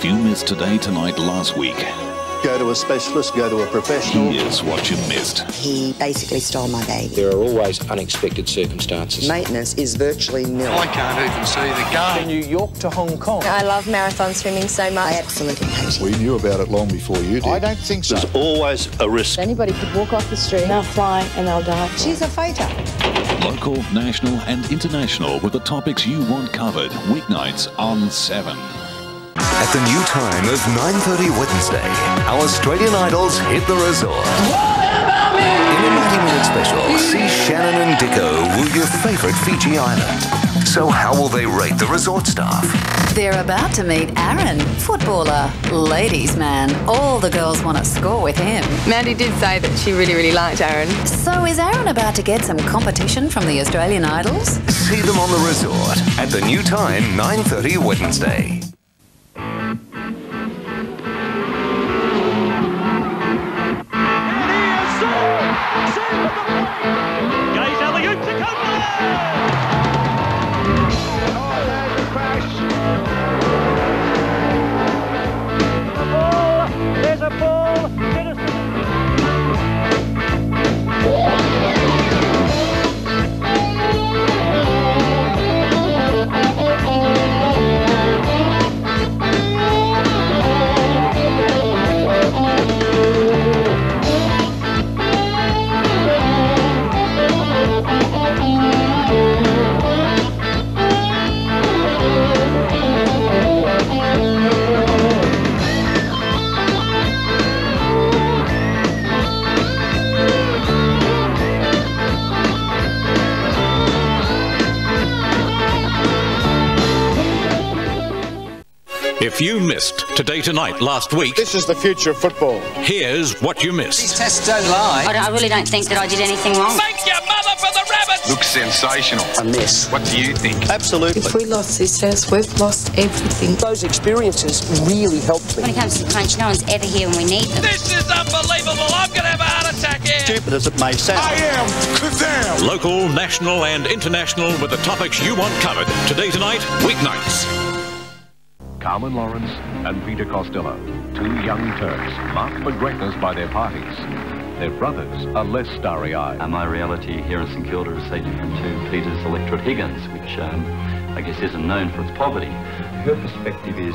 If you missed Today Tonight last week, Go to a specialist, go to a professional. here's what you missed. He basically stole my baby. There are always unexpected circumstances. Maintenance is virtually nil. I can't even see the guy. From New York to Hong Kong. I love marathon swimming so much. I absolutely hate it. We knew about it long before you did. I don't think so. There's always a risk. Anybody could walk off the street, they'll fly and they'll die. She's a fighter. Local, national, and international with the topics you want covered. Weeknights on 7. At the new time of 9.30 Wednesday, our Australian idols hit the resort. In a 90-minute special, see Shannon and Dicko woo your favourite Fiji island. So how will they rate the resort staff? They're about to meet Aaron, footballer, ladies' man. All the girls want to score with him. Mandy did say that she really, really liked Aaron. So is Aaron about to get some competition from the Australian Idols? See them on the resort at the new time, 9.30 Wednesday. Today Tonight last week, This is the future of football. here's what you missed. These tests don't lie. I, I really don't think that I did anything wrong. Thank your mother for the rabbits! Looks sensational. A mess. What do you think? Absolutely. If we lost this test, we've lost everything. Those experiences really helped me. When it comes to crunch, no one's ever here when we need them. This is unbelievable. I'm going to have a heart attack here. Stupid as it may sound. I am Kazam. Local, national, and international with the topics you want covered. Today Tonight, weeknights. Carmen Lawrence and Peter Costello, two young Turks, marked for greatness by their parties. Their brothers are less starry-eyed. And my reality here in St Kilda is say different to Peter's electorate Higgins, which um, I guess isn't known for its poverty. Her perspective is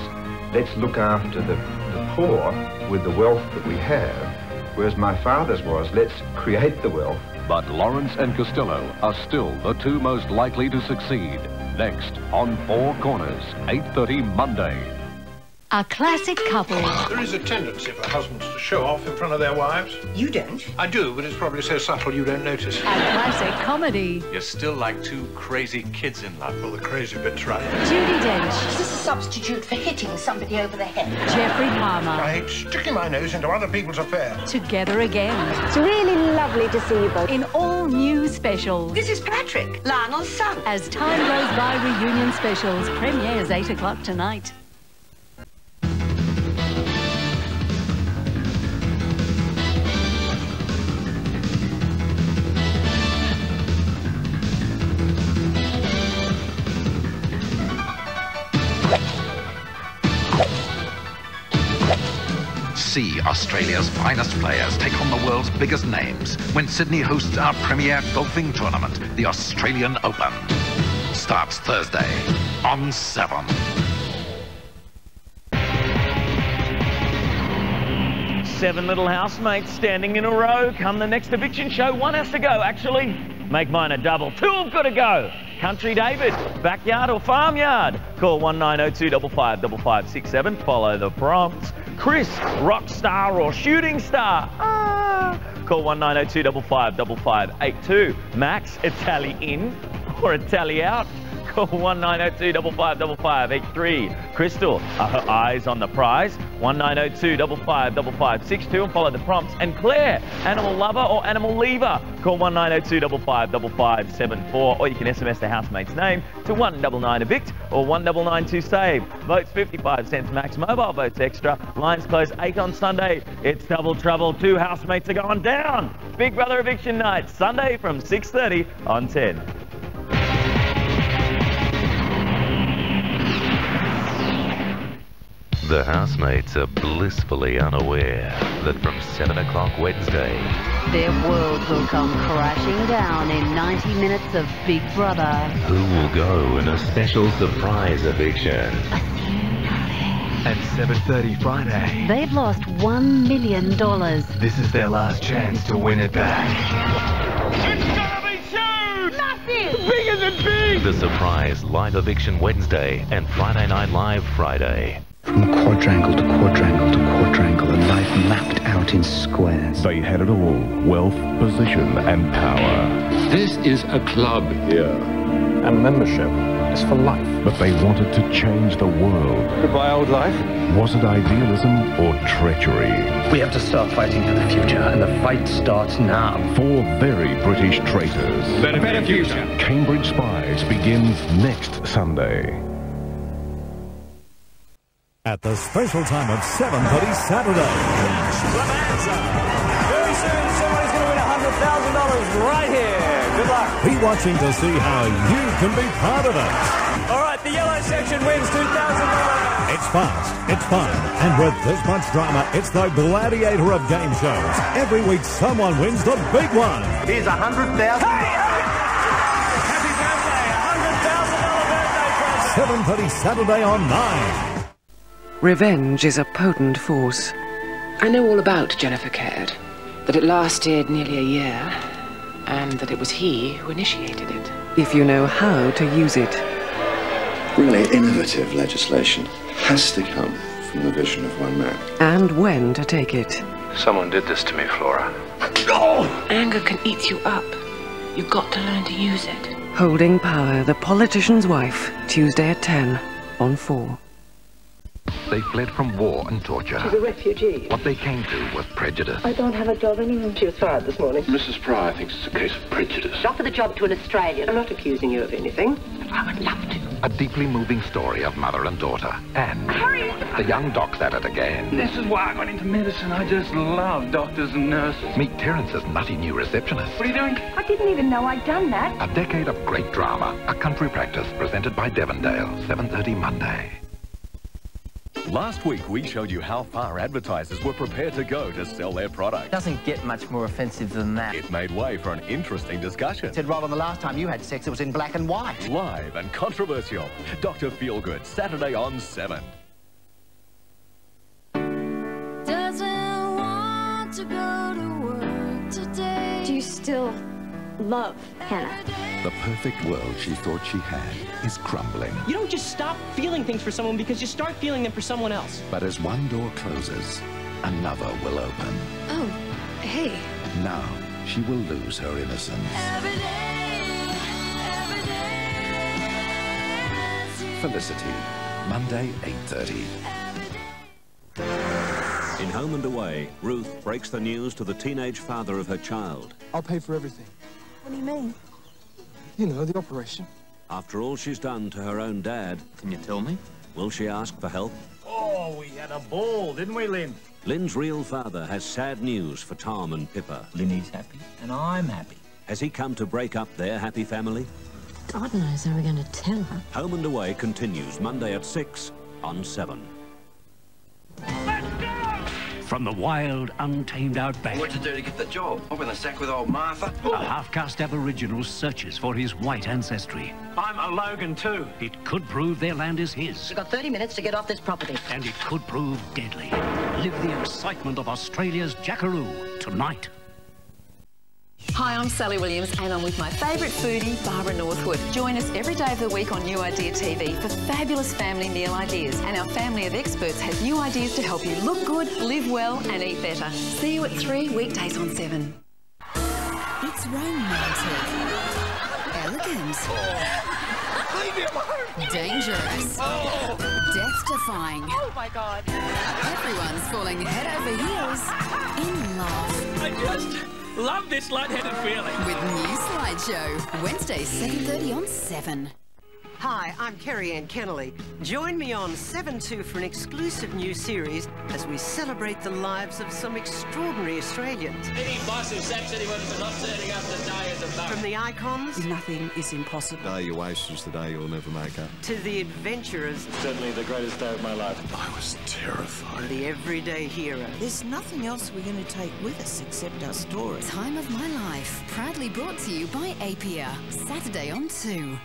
let's look after the, the poor with the wealth that we have, whereas my father's was let's create the wealth. But Lawrence and Costello are still the two most likely to succeed. Next on Four Corners, 8.30 Monday. A classic couple. There is a tendency for husbands to show off in front of their wives. You don't? I do, but it's probably so subtle you don't notice. A classic comedy. You're still like two crazy kids in love. Well, the crazy bit's right. Judi Dench. Is this a substitute for hitting somebody over the head? Geoffrey Palmer. I hate sticking my nose into other people's affairs. Together again. It's really lovely to see you both. In all new specials. This is Patrick, Lionel's son. As time goes by, reunion specials premieres 8 o'clock tonight. See Australia's finest players take on the world's biggest names when Sydney hosts our premier golfing tournament, the Australian Open. Starts Thursday on 7. Seven little housemates standing in a row. Come the next eviction show, one has to go. Actually, make mine a double. Two have got to go. Country David, backyard or farmyard? Call 1902 555567. Follow the prompts. Chris, rock star or shooting star? Ah. Call 1902 555582. Max, Itali in or Itali out? Call 1902 555583. Crystal, are her eyes on the prize? 1902 555562 and follow the prompts. And Claire, animal lover or animal leaver? Call 1902 555574 or you can SMS the housemate's name to 199 evict or 1992 save. Votes 55 cents max, mobile votes extra. Lines close 8 on Sunday. It's double trouble. Two housemates are going down. Big Brother eviction night, Sunday from 6.30 on 10. The housemates are blissfully unaware that from 7 o'clock Wednesday, Their world will come crashing down in 90 minutes of Big Brother. who will go in a special surprise eviction? At 7.30 Friday, They've lost $1 million. this is their last chance to win it back. It's gonna be soon! Nothing! Bigger than big! The surprise live eviction Wednesday and Friday Night Live Friday. From quadrangle to quadrangle to quadrangle, a life mapped out in squares. They had it all wealth, position, and power. This is a club here. And membership is for life. But they wanted to change the world. Goodbye, old life. Was it idealism or treachery? We have to start fighting for the future, and the fight starts now. Four very British traitors. Better- better future. Cambridge Spies begins next Sunday. At the special time of 7.30 Saturday. Cash Bonanza. Very soon, somebody's going to win $100,000 right here. Good luck. Be watching to see how you can be part of it. All right, the yellow section wins $2,000. It's fast, it's fun, and with this much drama, it's the gladiator of game shows. Every week, someone wins the big one. Here's a hundred thousand. Happy birthday, $100,000 birthday present. 7.30 Saturday on 9. Revenge is a potent force. I know all about Jennifer Caird. That it lasted nearly a year, and that it was he who initiated it. If you know how to use it. Really innovative legislation has to come from the vision of one man. And when to take it. Someone did this to me, Flora. No! Anger can eat you up. You've got to learn to use it. Holding Power, The Politician's Wife, Tuesday at 10 on 4. They fled from war and torture. She's a refugee. What they came to was prejudice. I don't have a job anymore. She was fired this morning. Mrs. Pryor thinks it's a case of prejudice. Offer the job to an Australian. I'm not accusing you of anything. I would love to. A deeply moving story of mother and daughter. And Hurry! the young doc's at it again. This is why I got into medicine. I just love doctors and nurses. Meet Terence's nutty new receptionist. What are you doing? I didn't even know I'd done that. A decade of great drama. A country practice presented by Devondale. 7.30 Monday. Last week, we showed you how far advertisers were prepared to go to sell their product. Doesn't get much more offensive than that. It made way for an interesting discussion. Said right on the last time you had sex, it was in black and white. Live and controversial. Dr. Feelgood, Saturday on 7. Doesn't want to go to work today. Do you still love Hannah? The perfect world she thought she had is crumbling. You don't just stop feeling things for someone because you start feeling them for someone else. But as one door closes, another will open. Oh, hey. Now she will lose her innocence. Felicity, Monday, 8.30. In Home and Away, Ruth breaks the news to the teenage father of her child. I'll pay for everything. What do you mean? You know, the operation. After all she's done to her own dad, Can you tell me? will she ask for help? Oh, we had a ball, didn't we, Lynn? Lynn's real father has sad news for Tom and Pippa. Linny's happy, and I'm happy. Has he come to break up their happy family? God knows how we're going to tell her. Home and Away continues Monday at 6 on 7. From the wild, untamed outback, What to do to get the job? Up in the sack with old Martha? a half-caste Aboriginal searches for his white ancestry. I'm a Logan too. It could prove their land is his, You've got 30 minutes to get off this property. and it could prove deadly. Live the excitement of Australia's Jackaroo tonight. Hi, I'm Sally Williams and I'm with my favourite foodie, Barbara Northwood. Join us every day of the week on New Idea TV for fabulous family meal ideas. And our family of experts has new ideas to help you look good, live well and eat better. See you at 3 weekdays on 7. It's romantic, elegant, dangerous, death-defying. Oh my god. Everyone's falling head over heels in love. I just love this lightheaded feeling. With new slideshow, Wednesday, 7.30 on 7. Hi, I'm Kerri-Anne Kennerley. Join me on 7-2 for an exclusive new series as we celebrate the lives of some extraordinary Australians. Any boss who sacks anyone for not turning up to die is a bug. From the icons Nothing is impossible. The day you waste is the day you'll never make up. to the adventurers Certainly the greatest day of my life. I was terrified. and the everyday hero. There's nothing else we're going to take with us except our story. Time of My Life, proudly brought to you by Apia. Saturday on 2.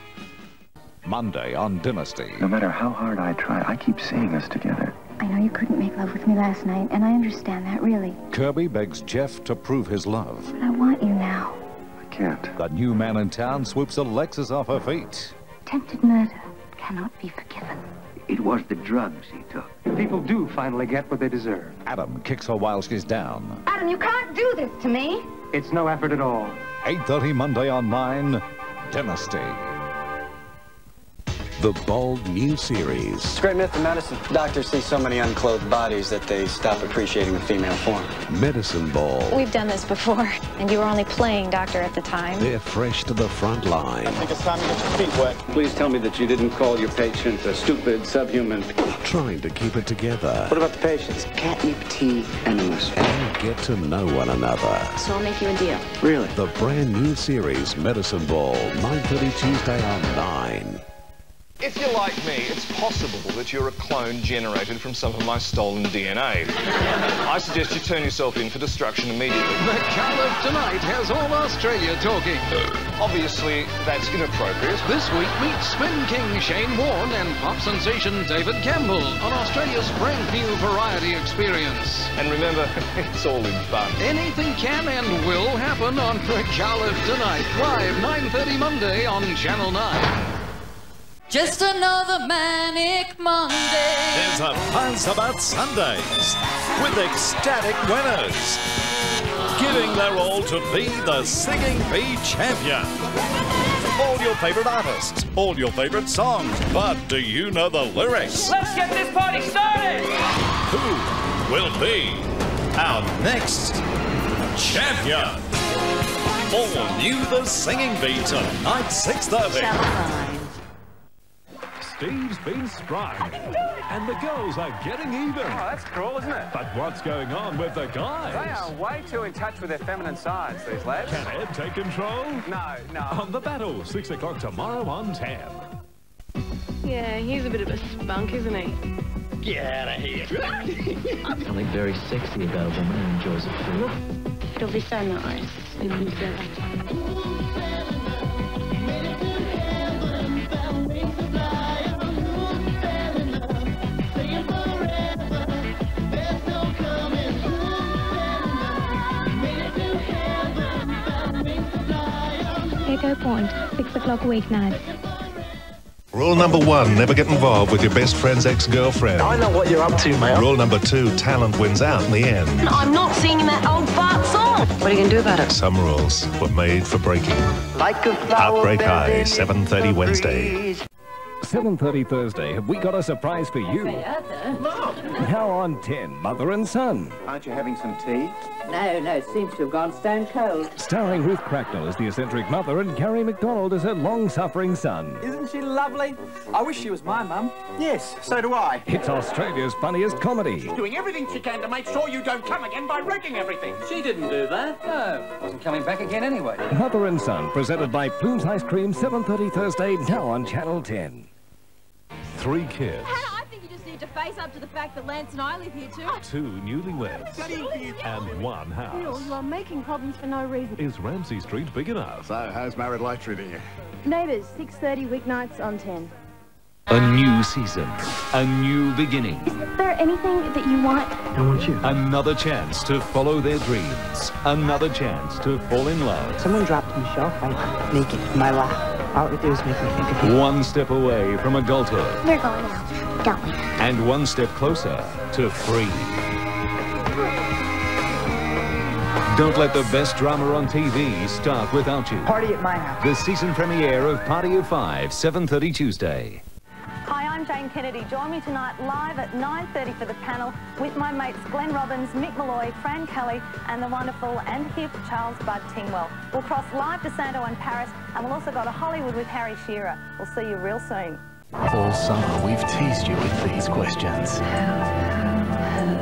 Monday on Dynasty. No matter how hard I try, I keep seeing us together. I know you couldn't make love with me last night, and I understand that, really. Kirby begs Jeff to prove his love. But I want you now. I can't. The new man in town swoops Alexis off her feet. Attempted murder cannot be forgiven. It was the drugs he took. People do finally get what they deserve. Adam kicks her while she's down. Adam, you can't do this to me! It's no effort at all. 8.30 Monday on 9, Dynasty. The Bald New Series. It's a great myth in medicine. Doctors see so many unclothed bodies that they stop appreciating the female form. Medicine Ball. We've done this before, and you were only playing doctor at the time. They're fresh to the front line. I think it's time to get your feet wet. Please tell me that you didn't call your patient a stupid subhuman. Trying to keep it together What about the patients? Catnip tea enemas. and get to know one another. So I'll make you a deal. Really? The brand new series, Medicine Ball, 9.30 Tuesday on 9. If you're like me, it's possible that you're a clone generated from some of my stolen DNA. I suggest you turn yourself in for destruction immediately. The Caliph tonight has all Australia talking. Obviously, that's inappropriate. This week, meet Spin King Shane Warne and pop sensation David Campbell on Australia's brand new variety experience. And remember, it's all in fun. Anything can and will happen on The Caliph tonight, live 9.30 Monday on Channel 9. Just another manic Monday. There's a buzz about Sundays with ecstatic winners. Giving their all to be the Singing Bee champion. All your favourite artists, all your favourite songs, but do you know the lyrics? Let's get this party started! Who will be our next champion? All new The Singing Bee tonight, 6.30. Steve's been sprung, and the girls are getting even. Oh, that's cruel, isn't it? But what's going on with the guys? They are way too in touch with their feminine sides, these lads. Can Ed take control? No, no. On the battle, 6 o'clock tomorrow on 10. Yeah, he's a bit of a spunk, isn't he? Get out of here. Something very sexy about a woman who enjoys a fool. It'll be so nice. Sleeping. Echo Point, 6 o'clock weeknight. Rule number one, never get involved with your best friend's ex-girlfriend. I know what you're up to, mate. Rule number two, talent wins out in the end. I'm not singing that old fart song. What are you going to do about it? Some rules were made for breaking. Like a flower Outbreak bed High, 7.30 Wednesday. 7.30 Thursday, have we got a surprise for you? Now on 10, Mother and Son. Aren't you having some tea? No, no, seems to have gone stone cold. Starring Ruth Cracknell as the eccentric mother and Garry McDonald as her long-suffering son. Isn't she lovely? I wish she was my mum. Yes, so do I. It's Australia's funniest comedy. She's Doing everything she can to make sure you don't come again by wrecking everything. She didn't do that. No, wasn't coming back again anyway. Mother and Son, presented by Plume's Ice Cream, 7.30 Thursday, now on Channel 10. Three kids, I think you just need to face up to the fact that Lance and I live here too. two newlyweds, and one house. you are making problems for no reason. Is Ramsay Street big enough? So, how's married life treating you? Neighbours, 6.30 weeknights on 10. A new season, a new beginning, Is there anything that you want? I want you. Another chance to follow their dreams, another chance to fall in love. Someone dropped Michelle Pfeiffer naked in my lap. All it would do is make me think of you. One step away from adulthood, We're going out, don't we? and one step closer to free. Don't let the best drama on TV start without you. Party at my house. The season premiere of Party of Five, 7.30 Tuesday. Hi, I'm Jane Kennedy. Join me tonight live at 9.30 for the panel with my mates Glenn Robbins, Mick Molloy, Fran Kelly and the wonderful and hip Charles Bud Tingwell. We'll cross live to Santo and Paris and we'll also go to Hollywood with Harry Shearer. We'll see you real soon. All summer, we've teased you with these questions.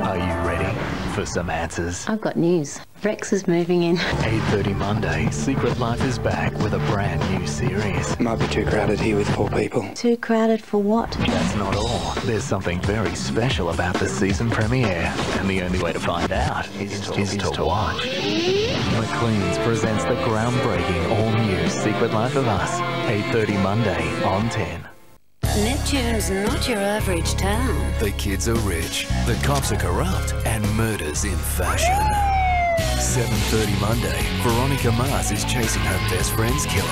Are you ready for some answers? I've got news. Rex is moving in. 8.30 Monday, Secret Life is back with a brand new series. Might be too crowded here with four people. Too crowded for what? That's not all. There's something very special about the season premiere, and the only way to find out is to, is to watch. McLean's presents the groundbreaking all-new Secret Life of Us, 8.30 Monday on 10. Neptune's not your average town. The kids are rich, the cops are corrupt, and murder's in fashion. 7.30 Monday, Veronica Mars is chasing her best friend's killer.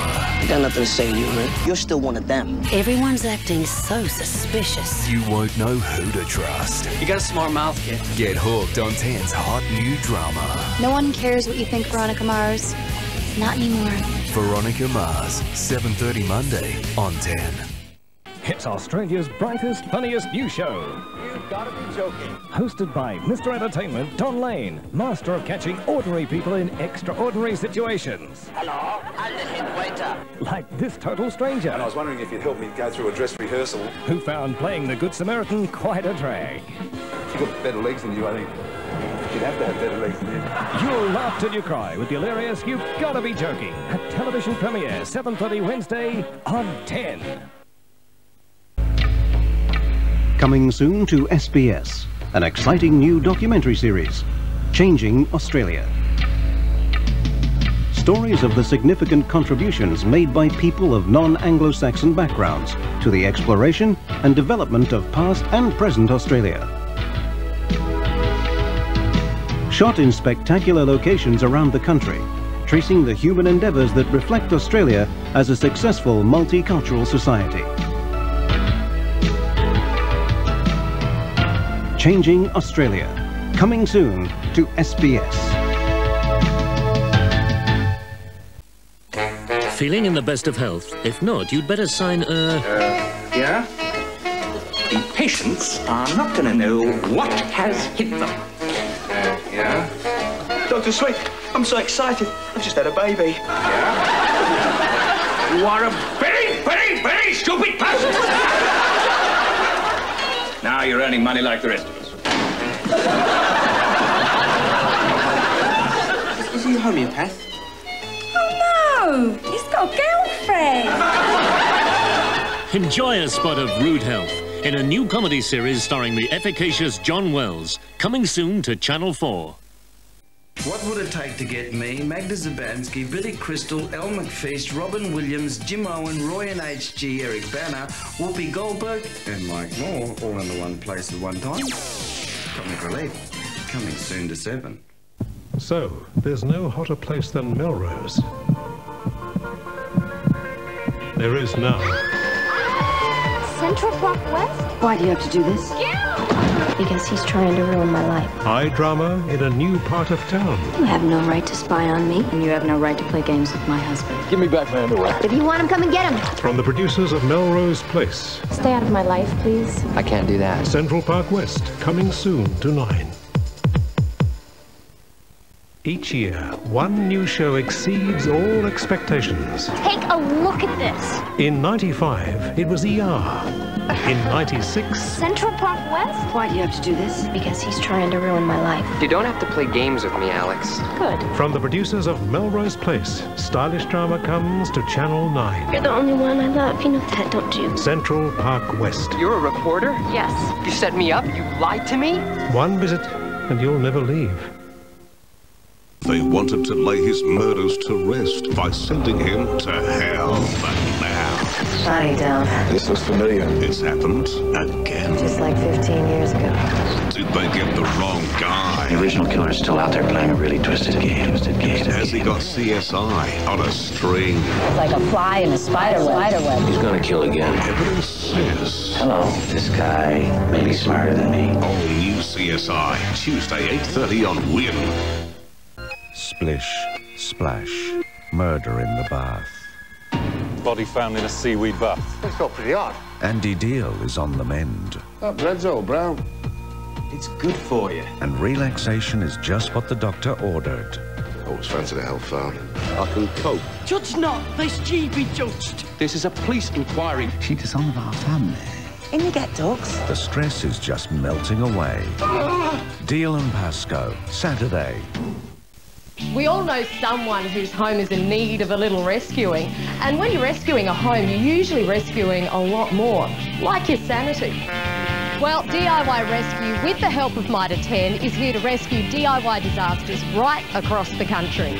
Got nothing to say to you, man. You're still one of them. Everyone's acting so suspicious. You won't know who to trust. You got a smart mouth, kid. Get hooked on 10's hot new drama. No one cares what you think, Veronica Mars. Not anymore. Veronica Mars, 7.30 Monday on 10. It's Australia's brightest, funniest new show. You've got to be joking. Hosted by Mr. Entertainment, Don Lane, master of catching ordinary people in extraordinary situations. Hello, I'm the head waiter. Like this total stranger. And I was wondering if you'd help me go through a dress rehearsal. Who found playing the Good Samaritan quite a drag. You've got better legs than you, I think. You'd have to have better legs than you. You'll laugh till you cry with the hilarious You've Gotta Be Joking. A television premiere, 7.30 Wednesday on 10. Coming soon to SBS, an exciting new documentary series, Changing Australia. Stories of the significant contributions made by people of non-Anglo-Saxon backgrounds to the exploration and development of past and present Australia. Shot in spectacular locations around the country, tracing the human endeavours that reflect Australia as a successful multicultural society. Changing Australia. Coming soon to SBS. Feeling in the best of health? If not, you'd better sign a... Uh, yeah? The patients are not going to know what has hit them. Uh, yeah? Dr. Sweet, I'm so excited. I've just had a baby. Yeah? you are a very, very, very stupid person! now you're earning money like the rest of us. Is he a homeopath? Oh no! He's got a girlfriend! Enjoy a spot of rude health in a new comedy series starring the efficacious John Wells, coming soon to Channel 4. What would it take to get me, Magda Szubanski, Billy Crystal, Elle McFeast, Robin Williams, Jim Owen, Roy and HG, Eric Bana, Whoopi Goldberg, and Mike Moore, all in the one place at one time? Comic Relief, coming soon to 7. So, there's no hotter place than Melrose. There is now. Central Park West? Why do you have to do this? Because he's trying to ruin my life. High drama in a new part of town. You have no right to spy on me, and you have no right to play games with my husband. Give me back my underwear. If you want him, come and get him. From the producers of Melrose Place, Stay out of my life, please. I can't do that. Central Park West, coming soon to 9. Each year, one new show exceeds all expectations. Take a look at this. In 95, it was ER. In 96, Central Park West? Why do you have to do this? Because he's trying to ruin my life. You don't have to play games with me, Alex. Good. from the producers of Melrose Place, stylish drama comes to Channel 9. You're the only one I love. You know that, don't you? Central Park West. You're a reporter? Yes. You set me up? You lied to me? One visit, and you'll never leave. They wanted to lay his murders to rest by sending him to hell. But now, Body down. this looks familiar. It's happened again. Just like 15 years ago. Did they get the wrong guy? The original killer is still out there playing a really twisted game. Twisted game. Has he got CSI on a string? It's like a fly in a spider web. Spider web. He's gonna kill again. Evidence says. Hello, this guy may be smarter than me. All new CSI, Tuesday, 8.30 on Win. Splish, splash, murder in the bath. Body found in a seaweed bath. That's got pretty odd. Andy Dalziel is on the mend. That bread's all brown. It's good for you. And relaxation is just what the doctor ordered. Always fancied a health farm. I can cope. Judge not, this G be judged. This is a police inquiry. She dishonored our family. And you get dogs. The stress is just melting away. Ah! Dalziel and Pascoe, Saturday. We all know someone whose home is in need of a little rescuing. And when you're rescuing a home, you're usually rescuing a lot more, like your sanity. Well, DIY Rescue, with the help of Mitre 10, is here to rescue DIY disasters right across the country.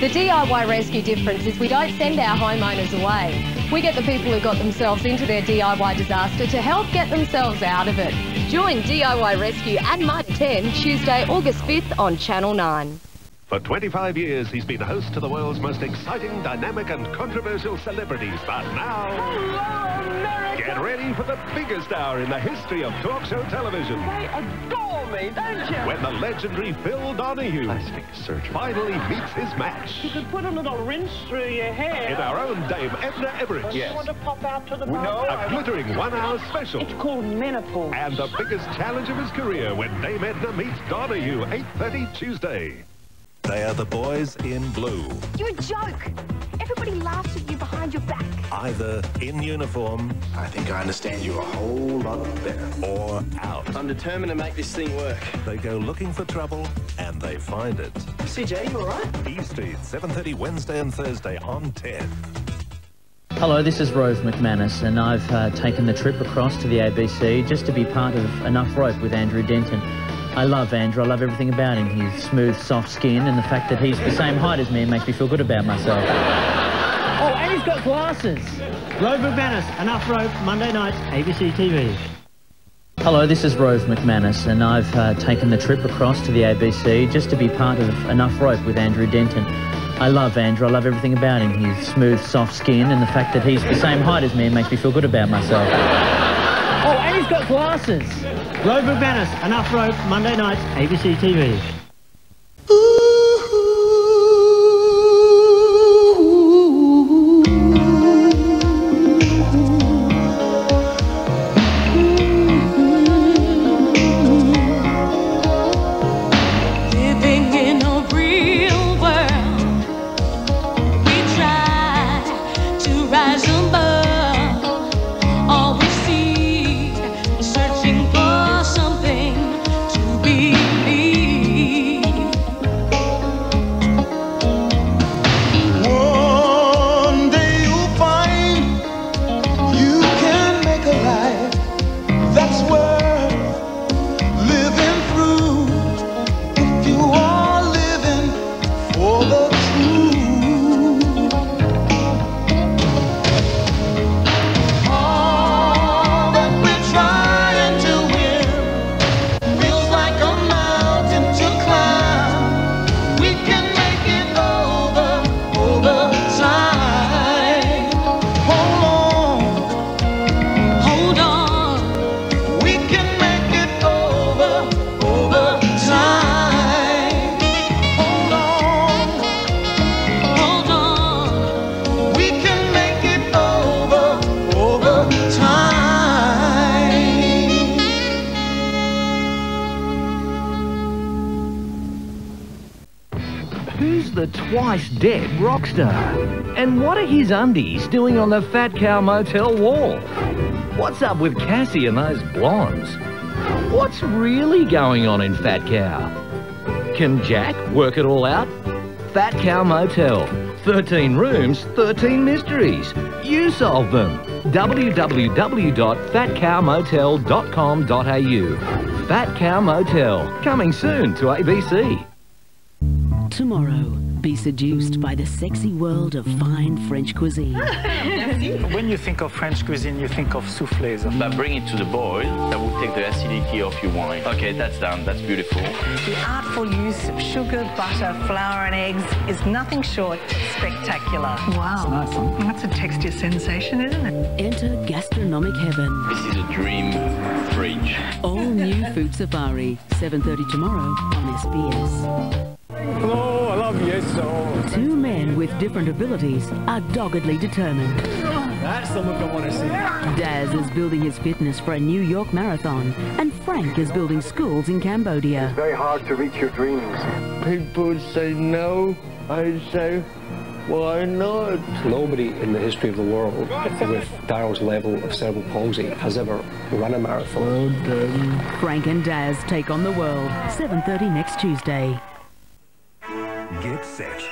The DIY Rescue difference is we don't send our homeowners away. We get the people who got themselves into their DIY disaster to help get themselves out of it. Join DIY Rescue and Mitre 10 Tuesday, August 5th on Channel 9. For 25 years, he's been host to the world's most exciting, dynamic, and controversial celebrities. But now, Hello, America! get ready for the biggest hour in the history of talk show television. They adore me, don't you? When the legendary Phil Donahue Plastic surgery. finally meets his match. You could put a little rinse through your hair. In our own Dame Edna Everage. You want to pop out to the We know bar? a glittering one-hour special. It's called menopause. And the biggest challenge of his career when Dame Edna meets Donahue, 8.30 Tuesday. They are the boys in blue. You're a joke. Everybody laughs at you behind your back. Either in uniform I think I understand you a whole lot better. or out. I'm determined to make this thing work. They go looking for trouble and they find it. CJ, you alright? E Street, 7.30 Wednesday and Thursday on 10. Hello, this is Rove McManus, and I've uh, taken the trip across to the ABC just to be part of Enough Rope with Andrew Denton. I love Andrew. I love everything about him. His smooth, soft skin, and the fact that he's the same height as me makes me feel good about myself. Oh, and he's got glasses. Rove McManus, Enough Rope, Monday nights, ABC TV. Hello, this is Rove McManus, and I've uh, taken the trip across to the ABC just to be part of Enough Rope with Andrew Denton. I love Andrew. I love everything about him. His smooth, soft skin, and the fact that he's the same height as me makes me feel good about myself. He's got glasses. Rove McManus, Enough Rope, Monday nights, ABC TV. the his undies doing on the Fat Cow Motel wall? What's up with Cassie and those blondes? What's really going on in Fat Cow? Can Jack work it all out? Fat Cow Motel. 13 rooms, 13 mysteries. You solve them. www.fatcowmotel.com.au. Fat Cow Motel. Coming soon to ABC. Tomorrow, be seduced by the sexy world of fine French cuisine. when you think of French cuisine, you think of souffles. But bring it to the boil. That will take the acidity off your wine. Okay, that's done. That's beautiful. The artful use of sugar, butter, flour and eggs is nothing short spectacular. Wow. Nice, huh? That's a texture sensation, isn't it? Enter gastronomic heaven. This is a dream fridge. All new Food Safari, 7.30 tomorrow on SBS. Hello, I love you so. Two men with different abilities are doggedly determined. That's the look I want to see. Daz is building his fitness for a New York marathon, and Frank is building schools in Cambodia. It's very hard to reach your dreams. People say no, I say, why not? Nobody in the history of the world with Daryl's level of cerebral palsy has ever run a marathon. Well Frank and Daz take on the world, 7.30 next Tuesday. Get set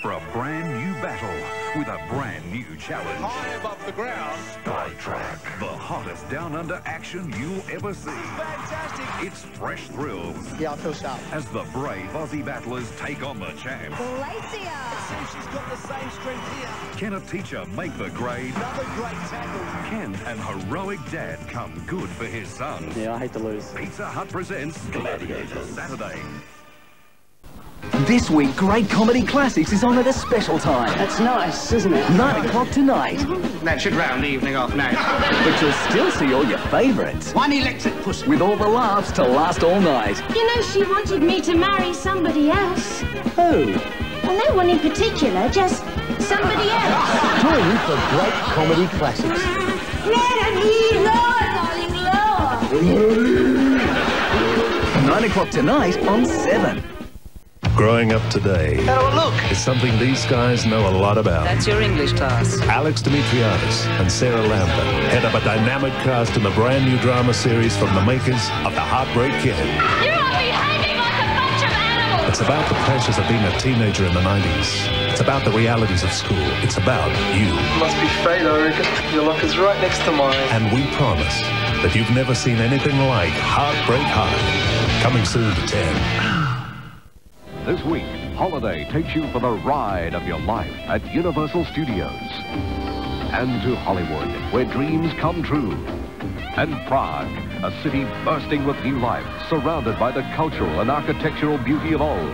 for a brand new battle with a brand new challenge. High above the ground. Sky Track. The hottest down under action you'll ever see. Fantastic. It's fresh thrills. Yeah, I feel sharp. As the brave Aussie battlers take on the champ. Glacia. See she's got the same strength here. Can a teacher make the grade? Another great tackle. Can an heroic dad come good for his son? Yeah, I hate to lose. Pizza Hut presents Gladiators Saturday. This week, Great Comedy Classics is on at a special time. That's nice, isn't it? 9 o'clock tonight. That should round the evening off now. But you'll still see all your favourites. One electric pussy. With all the laughs to last all night. You know, she wanted me to marry somebody else. Who? Well, no one in particular, just somebody else. Join in for Great Comedy Classics. Let me, Lord, darling, Lord. 9 o'clock tonight on 7. Growing up today Oh, look. is something these guys know a lot about. That's your English class. Alex Dimitriadis and Sarah Lambert head up a dynamic cast in the brand new drama series from the makers of The Heartbreak Kid. You are behaving like a bunch of animals. It's about the pressures of being a teenager in the 90s. It's about the realities of school. It's about you. Must be fate, I reckon. Your locker's right next to mine. And we promise that you've never seen anything like Heartbreak High. Coming soon to 10. This week, Holiday takes you for the ride of your life at Universal Studios. And to Hollywood, where dreams come true. And Prague, a city bursting with new life, surrounded by the cultural and architectural beauty of old.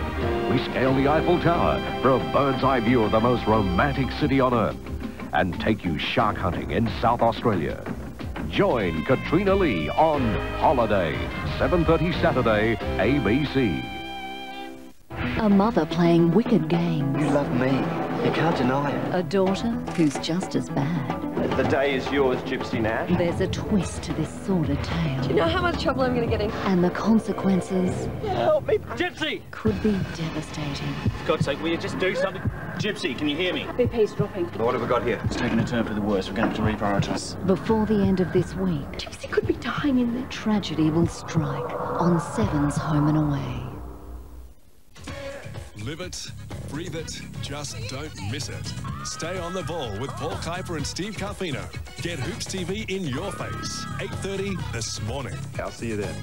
We scale the Eiffel Tower for a bird's eye view of the most romantic city on earth. And take you shark hunting in South Australia. Join Katrina Lee on Holiday, 7.30 Saturday, ABC. A mother playing wicked games. You love me. You can't deny it. A daughter who's just as bad. The day is yours, Gypsy Nash. There's a twist to this sordid tale. Do you know how much trouble I'm going to get in? And the consequences Help me, Gypsy! could be devastating. For God's sake, will you just do something? Gypsy, can you hear me? BP's dropping. What have we got here? It's taking a turn for the worse. We're going to have to reprioritise. Before the end of this week, Gypsy could be dying in there. tragedy will strike on Seven's Home and Away. Live it, breathe it, just don't miss it. Stay on the ball with Paul Kuiper and Steve Carfino. Get Hoops TV in your face. 8.30 this morning. I'll see you then.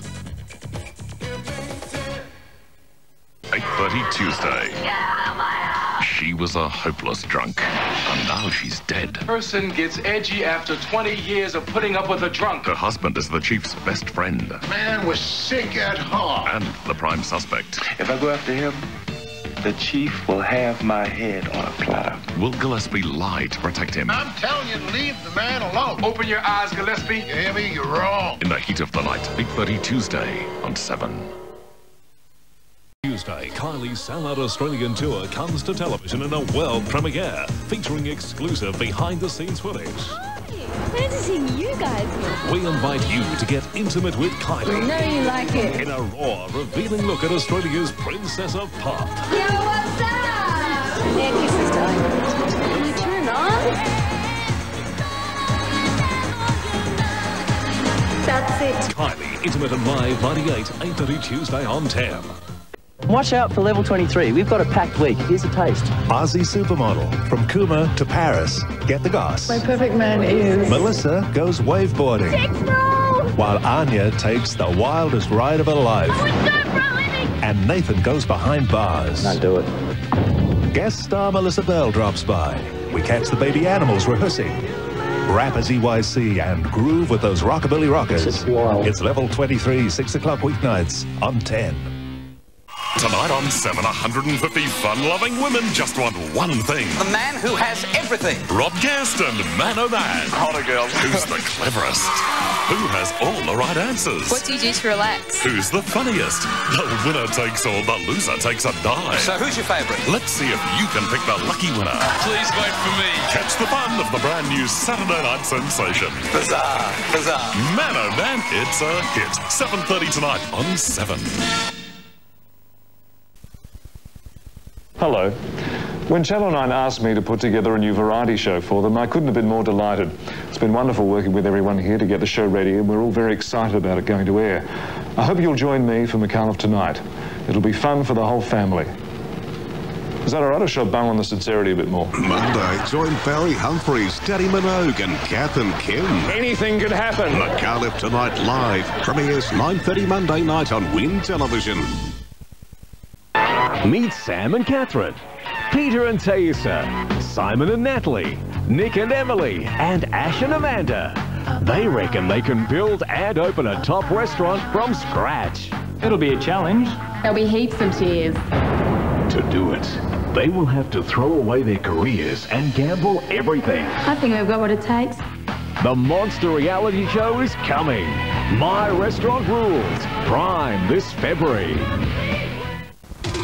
8.30 Tuesday. She was a hopeless drunk, and now she's dead. Person gets edgy after 20 years of putting up with a drunk. Her husband is the chief's best friend, Man was sick at heart. and the prime suspect. If I go after him, the chief will have my head on a platter. Will Gillespie lie to protect him? I'm telling you to leave the man alone. Open your eyes, Gillespie. You hear me? You're wrong. In the heat of the night, 8.30 Tuesday on 7. Tuesday, Kylie's Sell-Out Australian Tour comes to television in a world premiere, featuring exclusive behind-the-scenes footage. Fantasy you guys We invite you to get intimate with Kylie. We know you like it. In a raw, revealing look at Australia's Princess of Pop. Yo, what's up? Yeah, kisses time. Can you turn on? That's it. Kylie, Intimate and Live 98, 8.30 Tuesday on 10. Watch out for level 23. We've got a packed week. Here's a taste. Aussie supermodel from Kuma to Paris. Get the goss. My perfect man is. Melissa goes waveboarding. While Anya takes the wildest ride of her life. And Nathan goes behind bars. Not do it. Guest star Melissa Bell drops by. We catch the baby animals rehearsing. Rap as EYC and groove with those rockabilly rockers. It's wild. It's level 23, 6 o'clock weeknights on 10. Tonight on 7, 150 fun-loving women just want one thing. The man who has everything. Rob Guest and Man O' Man. Hotter girl. Who's the cleverest? Who has all the right answers? What do you do to relax? Who's the funniest? The winner takes all, the loser takes a die. So who's your favourite? Let's see if you can pick the lucky winner. Please vote for me. Catch the fun of the brand new Saturday night sensation. Bizarre. Bizarre. Man O' Man, it's a hit. 7.30 tonight on 7. Hello. When Channel 9 asked me to put together a new variety show for them, I couldn't have been more delighted. It's been wonderful working with everyone here to get the show ready, and we're all very excited about it going to air. I hope you'll join me for Micallef tonight. It'll be fun for the whole family. Is that all right, or should I bung on the sincerity a bit more? Monday, join Barry Humphries, Dannii Minogue and Kath and Kim. Anything could happen. Micallef Tonight Live premieres 9.30 Monday night on Win Television. Meet Sam and Catherine, Peter and Thaisa, Simon and Natalie, Nick and Emily, and Ash and Amanda. They reckon they can build and open a top restaurant from scratch. It'll be a challenge. There'll be heaps of tears. To do it, they will have to throw away their careers and gamble everything. I think we've got what it takes. The Monster Reality Show is coming. My Restaurant Rules. Prime this February.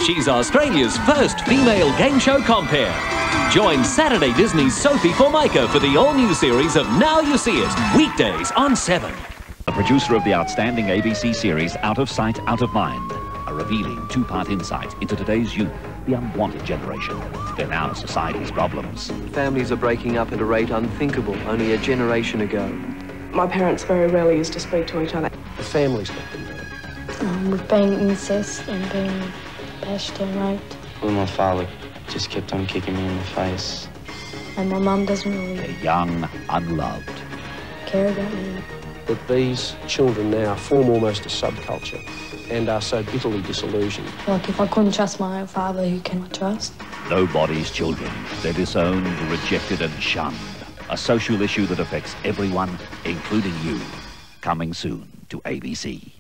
She's Australia's first female game show compere. Join Saturday Disney's Sofie Formica for the all-new series of Now You See It, weekdays on 7. A producer of the outstanding ABC series Out of Sight, Out of Mind. A revealing two-part insight into today's youth, the unwanted generation. They're now society's problems. Families are breaking up at a rate unthinkable only a generation ago. My parents very rarely used to speak to each other. The family's got them Um, we've been incest and been bashed and raped. Well, my father just kept on kicking me in the face. And my mum doesn't really They're young, unloved. care about me. That these children now form almost a subculture and are so bitterly disillusioned. Like if I couldn't trust my own father, who can I trust? Nobody's children. They're disowned, rejected, and shunned. A social issue that affects everyone, including you. Coming soon to ABC.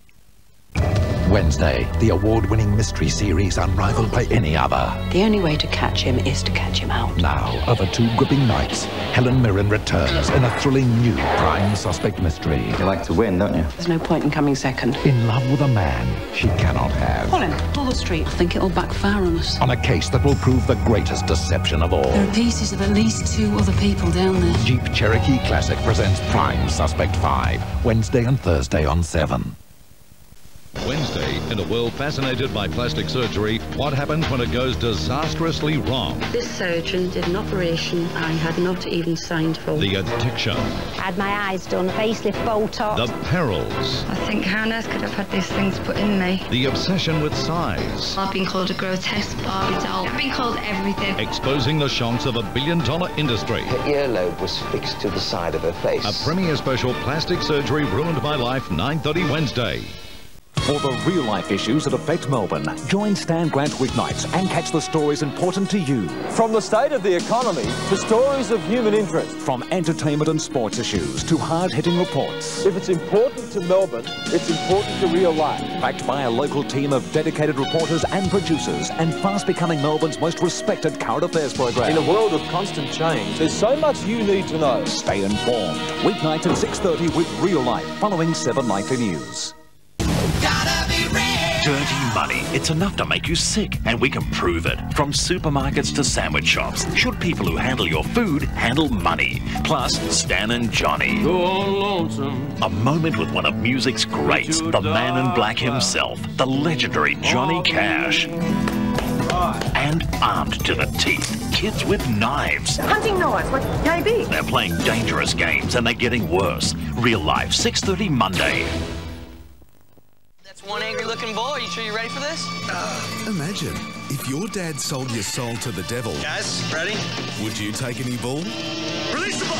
Wednesday, the award-winning mystery series unrivaled by any other. The only way to catch him is to catch him out. Now, over two gripping nights, Helen Mirren returns in a thrilling new prime suspect mystery. You like to win, don't you? There's no point in coming second. In love with a man she cannot have. Colin, pull the street. I think it'll backfire on us. On a case that will prove the greatest deception of all. There are pieces of at least two other people down there. Jeep Cherokee Classic presents Prime Suspect 5, Wednesday and Thursday on 7. Wednesday, in a world fascinated by plastic surgery, what happens when it goes disastrously wrong? This surgeon did an operation I had not even signed for. The addiction, I Had my eyes done, facelift, Botox. the perils, I think how on earth could I have had these things put in me? the obsession with size, I've been called a grotesque Barbie doll. I've been called everything. exposing the shocks of a billion-dollar industry. Her earlobe was fixed to the side of her face. A premiere special, Plastic Surgery Ruined My Life, 9.30 Wednesday. For the real life issues that affect Melbourne, join Stan Grant weeknights and catch the stories important to you. From the state of the economy to stories of human interest. From entertainment and sports issues to hard hitting reports. If it's important to Melbourne, it's important to real life. Backed by a local team of dedicated reporters and producers, and fast becoming Melbourne's most respected current affairs program. In a world of constant change, there's so much you need to know. Stay informed. Weeknights at 6.30 with Real Life, following 7 Nightly News. Dirty money. It's enough to make you sick, and we can prove it. From supermarkets to sandwich shops, should people who handle your food handle money? Plus, Stan and Johnny. Go on lonesome. A moment with one of music's greats, the man in black himself, the legendary Johnny Cash. And armed to the teeth, kids with knives. Hunting knives, like KB. They're playing dangerous games and they're getting worse. Real life, 6.30 Monday. That's one angry looking boy. You sure you're ready for this? Imagine if your dad sold your soul to the devil. Guys, ready? Would you take any bull? Release the ball!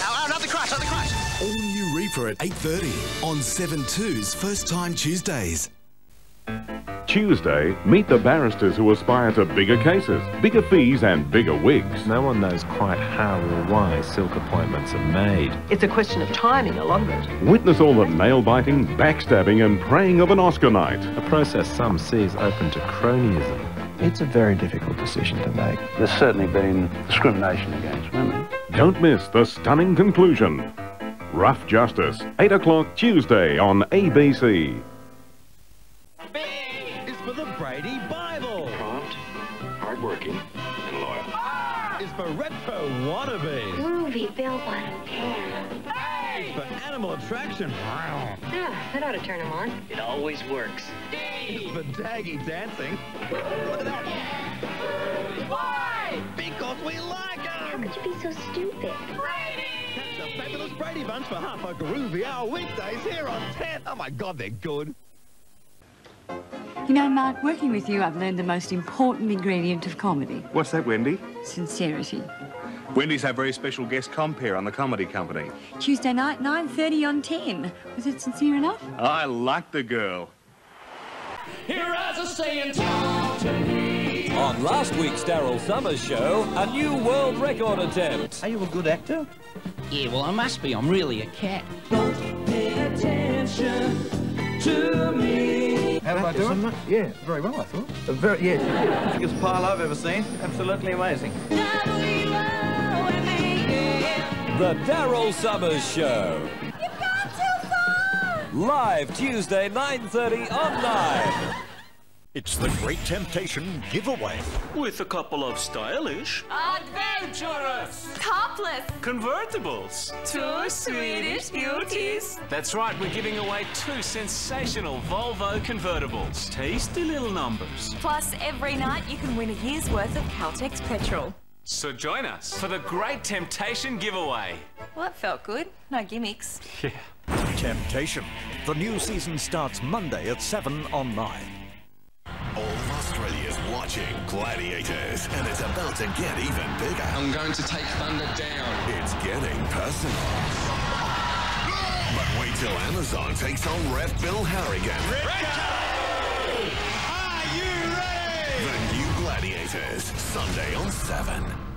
Ah, not the crash, not the crash. All new Reaper at 8.30 on 7 2's First Time Tuesdays. Tuesday, meet the barristers who aspire to bigger cases, bigger fees and bigger wigs. No one knows quite how or why silk appointments are made. It's a question of timing, a lot of it. Witness all the nail-biting, backstabbing and praying of an Oscar night. A process some see as open to cronyism. It's a very difficult decision to make. There's certainly been discrimination against women. Don't miss the stunning conclusion. Rough Justice, 8 o'clock Tuesday on ABC. Is for the Brady Bible. Prompt, hardworking, and loyal. Ah! Is for retro wannabe. Groovy Bill Bottom Tan. Is for animal attraction. Yeah, that ought to turn him on. It always works. D Is for daggy dancing. Look at that. Why? Because we like them. How could you be so stupid? Catch the fabulous Brady Bunch for half a groovy hour weekdays here on 10. Oh my God, they're good. You know, Mark, working with you, I've learned the most important ingredient of comedy What's that, Wendy? sincerity. Wendy's our very special guest compere on the Comedy Company. Tuesday night, 9.30 on 10. Was it sincere enough? I like the girl. Here as a saying, talk to me. On last week's Daryl Somers show, a new world record attempt. Are you a good actor? Yeah, well, I must be. I'm really a cat. Don't Pay attention to me. How did I do it? Yeah, very well, I thought. A very, yeah, biggest pile I've ever seen. Absolutely amazing. The Daryl Somers Show. Live Tuesday, 9.30 on 9. It's the Great Temptation giveaway. With a couple of stylish, Adventurous! topless, Convertibles! two Swedish beauties. That's right, we're giving away two sensational Volvo convertibles. Tasty little numbers. Plus, every night you can win a year's worth of Caltex petrol. So join us for the Great Temptation giveaway. Well, that felt good. No gimmicks. Yeah. Temptation. The new season starts Monday at 7 on 9. All of Australia's watching Gladiators, and it's about to get even bigger. I'm going to take Thunder down. It's getting personal. But wait till Amazon takes on Ref Bill Harrigan. Rico! Are you ready? The new Gladiators, Sunday on 7.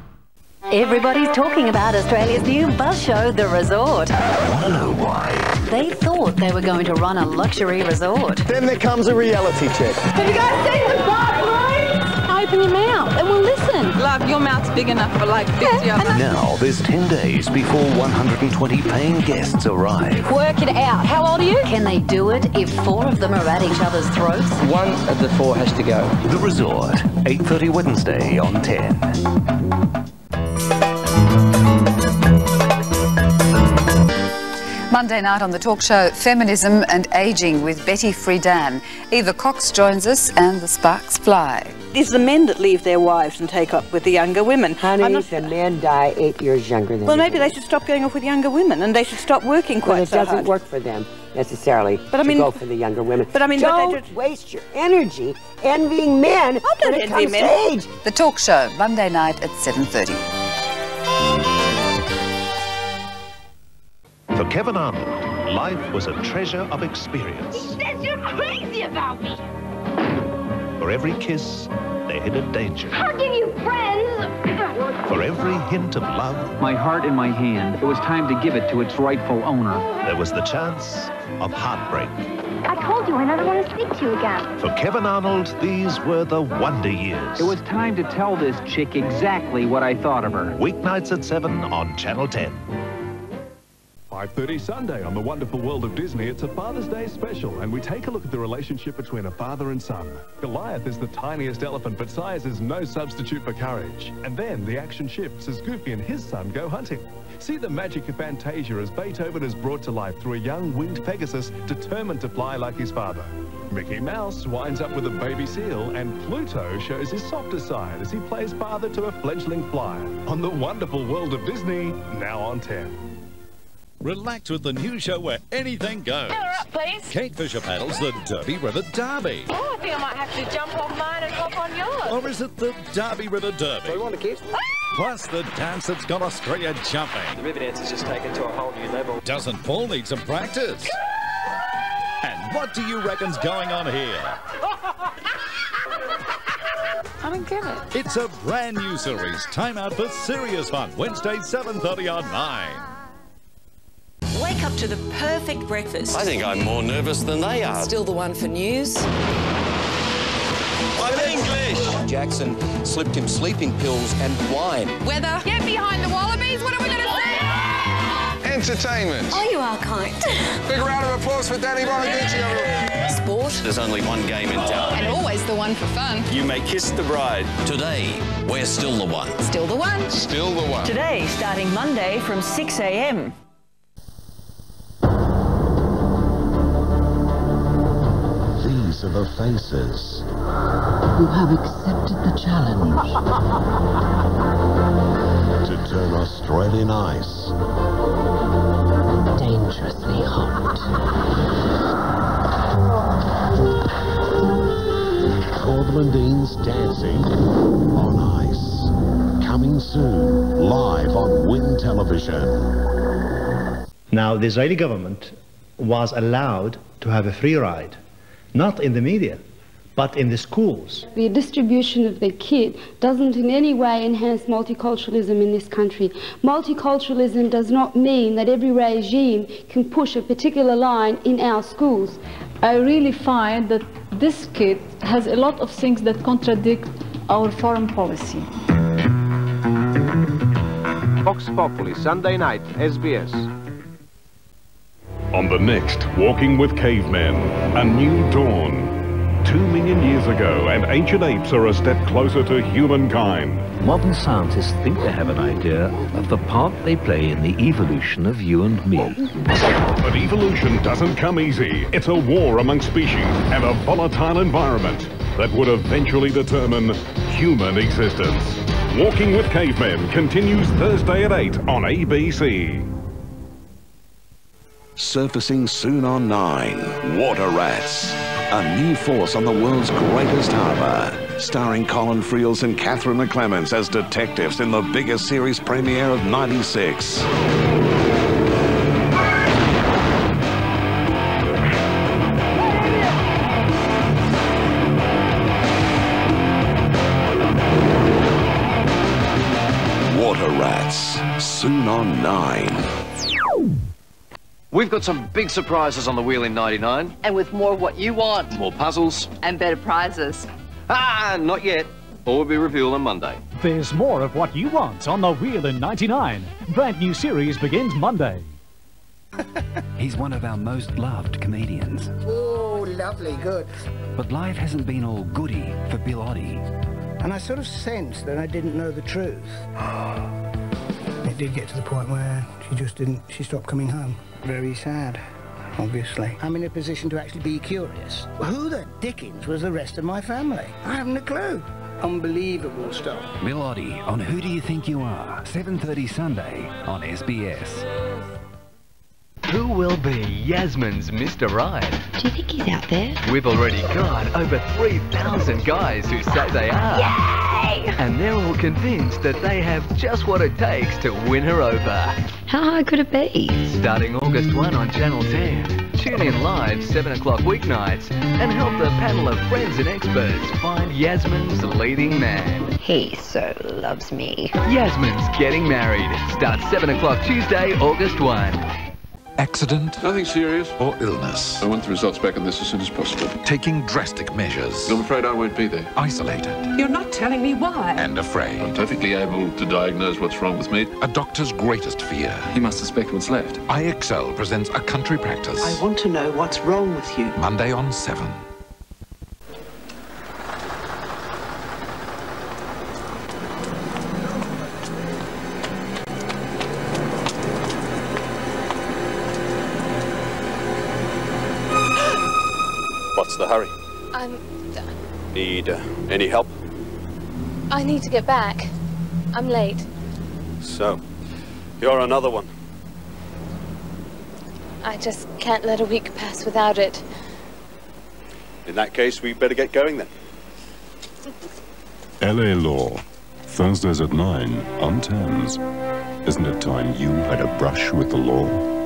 Everybody's talking about Australia's new bus show, The Resort. Wanna know why? They thought they were going to run a luxury resort. Then there comes a reality check. Have you guys seen the bathroom? Open your mouth and we'll listen. Love, your mouth's big enough for like 50 of us. Now there's 10 days before 120 paying guests arrive. Work it out. How old are you? Can they do it if four of them are at each other's throats? One of the four has to go. The Resort, 8.30 Wednesday on 10. Música Monday night on the talk show Feminism and Aging with Betty Friedan. Eva Cox joins us and the sparks fly. It's the men that leave their wives and take up with the younger women. Honey, I'm not- the men die eight years younger than well, the maybe they should stop going off with younger women and they should stop working quite Well, it so doesn't hard. work for them necessarily But I to mean- go for the younger women. but I mean, but they don't waste your energy envying men when it envy comes men. to age. The talk show Monday night at 7:30. For Kevin Arnold, life was a treasure of experience. He Says you're crazy about me. For every kiss, they hid a danger. I'll give you friends. For every hint of love, My heart in my hand. It was time to give it to its rightful owner. there was the chance of heartbreak. I told you I never want to speak to you again. For Kevin Arnold, these were the wonder years. It was time to tell this chick exactly what I thought of her. Weeknights at 7 on Channel 10. 5.30 Sunday on The Wonderful World of Disney, it's a Father's Day special, and we take a look at the relationship between a father and son. Goliath is the tiniest elephant, but size is no substitute for courage. And then the action shifts as Goofy and his son go hunting. See the magic of Fantasia as Beethoven is brought to life through a young winged Pegasus determined to fly like his father. Mickey Mouse winds up with a baby seal, and Pluto shows his softer side as he plays father to a fledgling flyer on The Wonderful World of Disney, now on 10. Relax with the new show where anything goes. Fill her up, please. Kate Fischer paddles the Derby River Derby. Oh, I think I might have to jump on mine and hop on yours. Or is it the Derby River Derby? Do you want a kiss? Ah! Plus the dance that's got Australia jumping. The river dance has just taken to a whole new level. Doesn't Paul need some practice? And what do you reckon's going on here? I don't get it. It's a brand new series. Time out for serious fun. Wednesday, 7.30 on 9. Wake up to the perfect breakfast. I think I'm more nervous than they are. Still the one for news. I'm English! Jackson slipped him sleeping pills and wine. Weather. Get behind the wallabies. What are we going to see? Entertainment. Oh, you are kind. Big round of applause for Danny Bonaduce. Sport. There's only one game in town. And always the one for fun. You may kiss the bride. Today, we're still the one. Still the one. Still the one. Today, starting Monday from 6 a.m. These are the faces who have accepted the challenge to turn Australian ice dangerously hot. Torvill and Dean's dancing on ice. Coming soon, live on Win Television. Now, the Israeli government was allowed to have a free ride, not in the media, but in the schools. The distribution of the kit doesn't in any way enhance multiculturalism in this country. Multiculturalism does not mean that every regime can push a particular line in our schools. I really find that this kit has a lot of things that contradict our foreign policy. Vox Populi, Sunday night, SBS. On the next Walking with Cavemen, a new dawn. Two million years ago, and ancient apes are a step closer to humankind. Modern scientists think they have an idea of the part they play in the evolution of you and me. But evolution doesn't come easy. It's a war among species and a volatile environment that would eventually determine human existence. Walking with Cavemen continues Thursday at 8 on ABC. Surfacing soon on 9, Water Rats. A new force on the world's greatest harbour. Starring Colin Friels and Catherine McClements as detectives in the biggest series premiere of 96. Water Rats. Soon on 9. We've got some big surprises on the wheel in 99. And with more what you want. More puzzles. And better prizes. Ah, not yet. All will be revealed on Monday. There's more of what you want on the wheel in 99. Brand new series begins Monday. He's one of our most loved comedians. Oh, lovely, good. But life hasn't been all goody for Bill Oddie. And I sort of sensed that I didn't know the truth. it did get to the point where she just didn't, she stopped coming home. Very sad, obviously. I'm in a position to actually be curious. Who the dickens was the rest of my family? I haven't a clue. Unbelievable stuff. Bill on Who Do You Think You Are? 7.30 Sunday on SBS. Who will be Yasmin's Mr. Right? Do you think he's out there? We've already got over 3,000 guys who say they are. Yay! And they're all convinced that they have just what it takes to win her over. How hard could it be? Starting August 1 on Channel 10. Tune in live 7 o'clock weeknights and help the panel of friends and experts find Yasmin's leading man. He so loves me. Yasmin's Getting Married. Starts 7 o'clock Tuesday, August 1. Accident? Nothing serious. Or illness? I want the results back on this as soon as possible. Taking drastic measures? I'm afraid I won't be there. Isolated? You're not telling me why. And afraid? I'm perfectly able to diagnose what's wrong with me. A doctor's greatest fear. He must suspect what's left. IXL presents a country practice. I want to know what's wrong with you. Monday on 7. What's the hurry? I'm... Need uh, any help? I need to get back. I'm late. So, you're another one. I just can't let a week pass without it. In that case, we better get going then. LA Law. Thursdays at 9 on Thames. Isn't it time you had a brush with the law?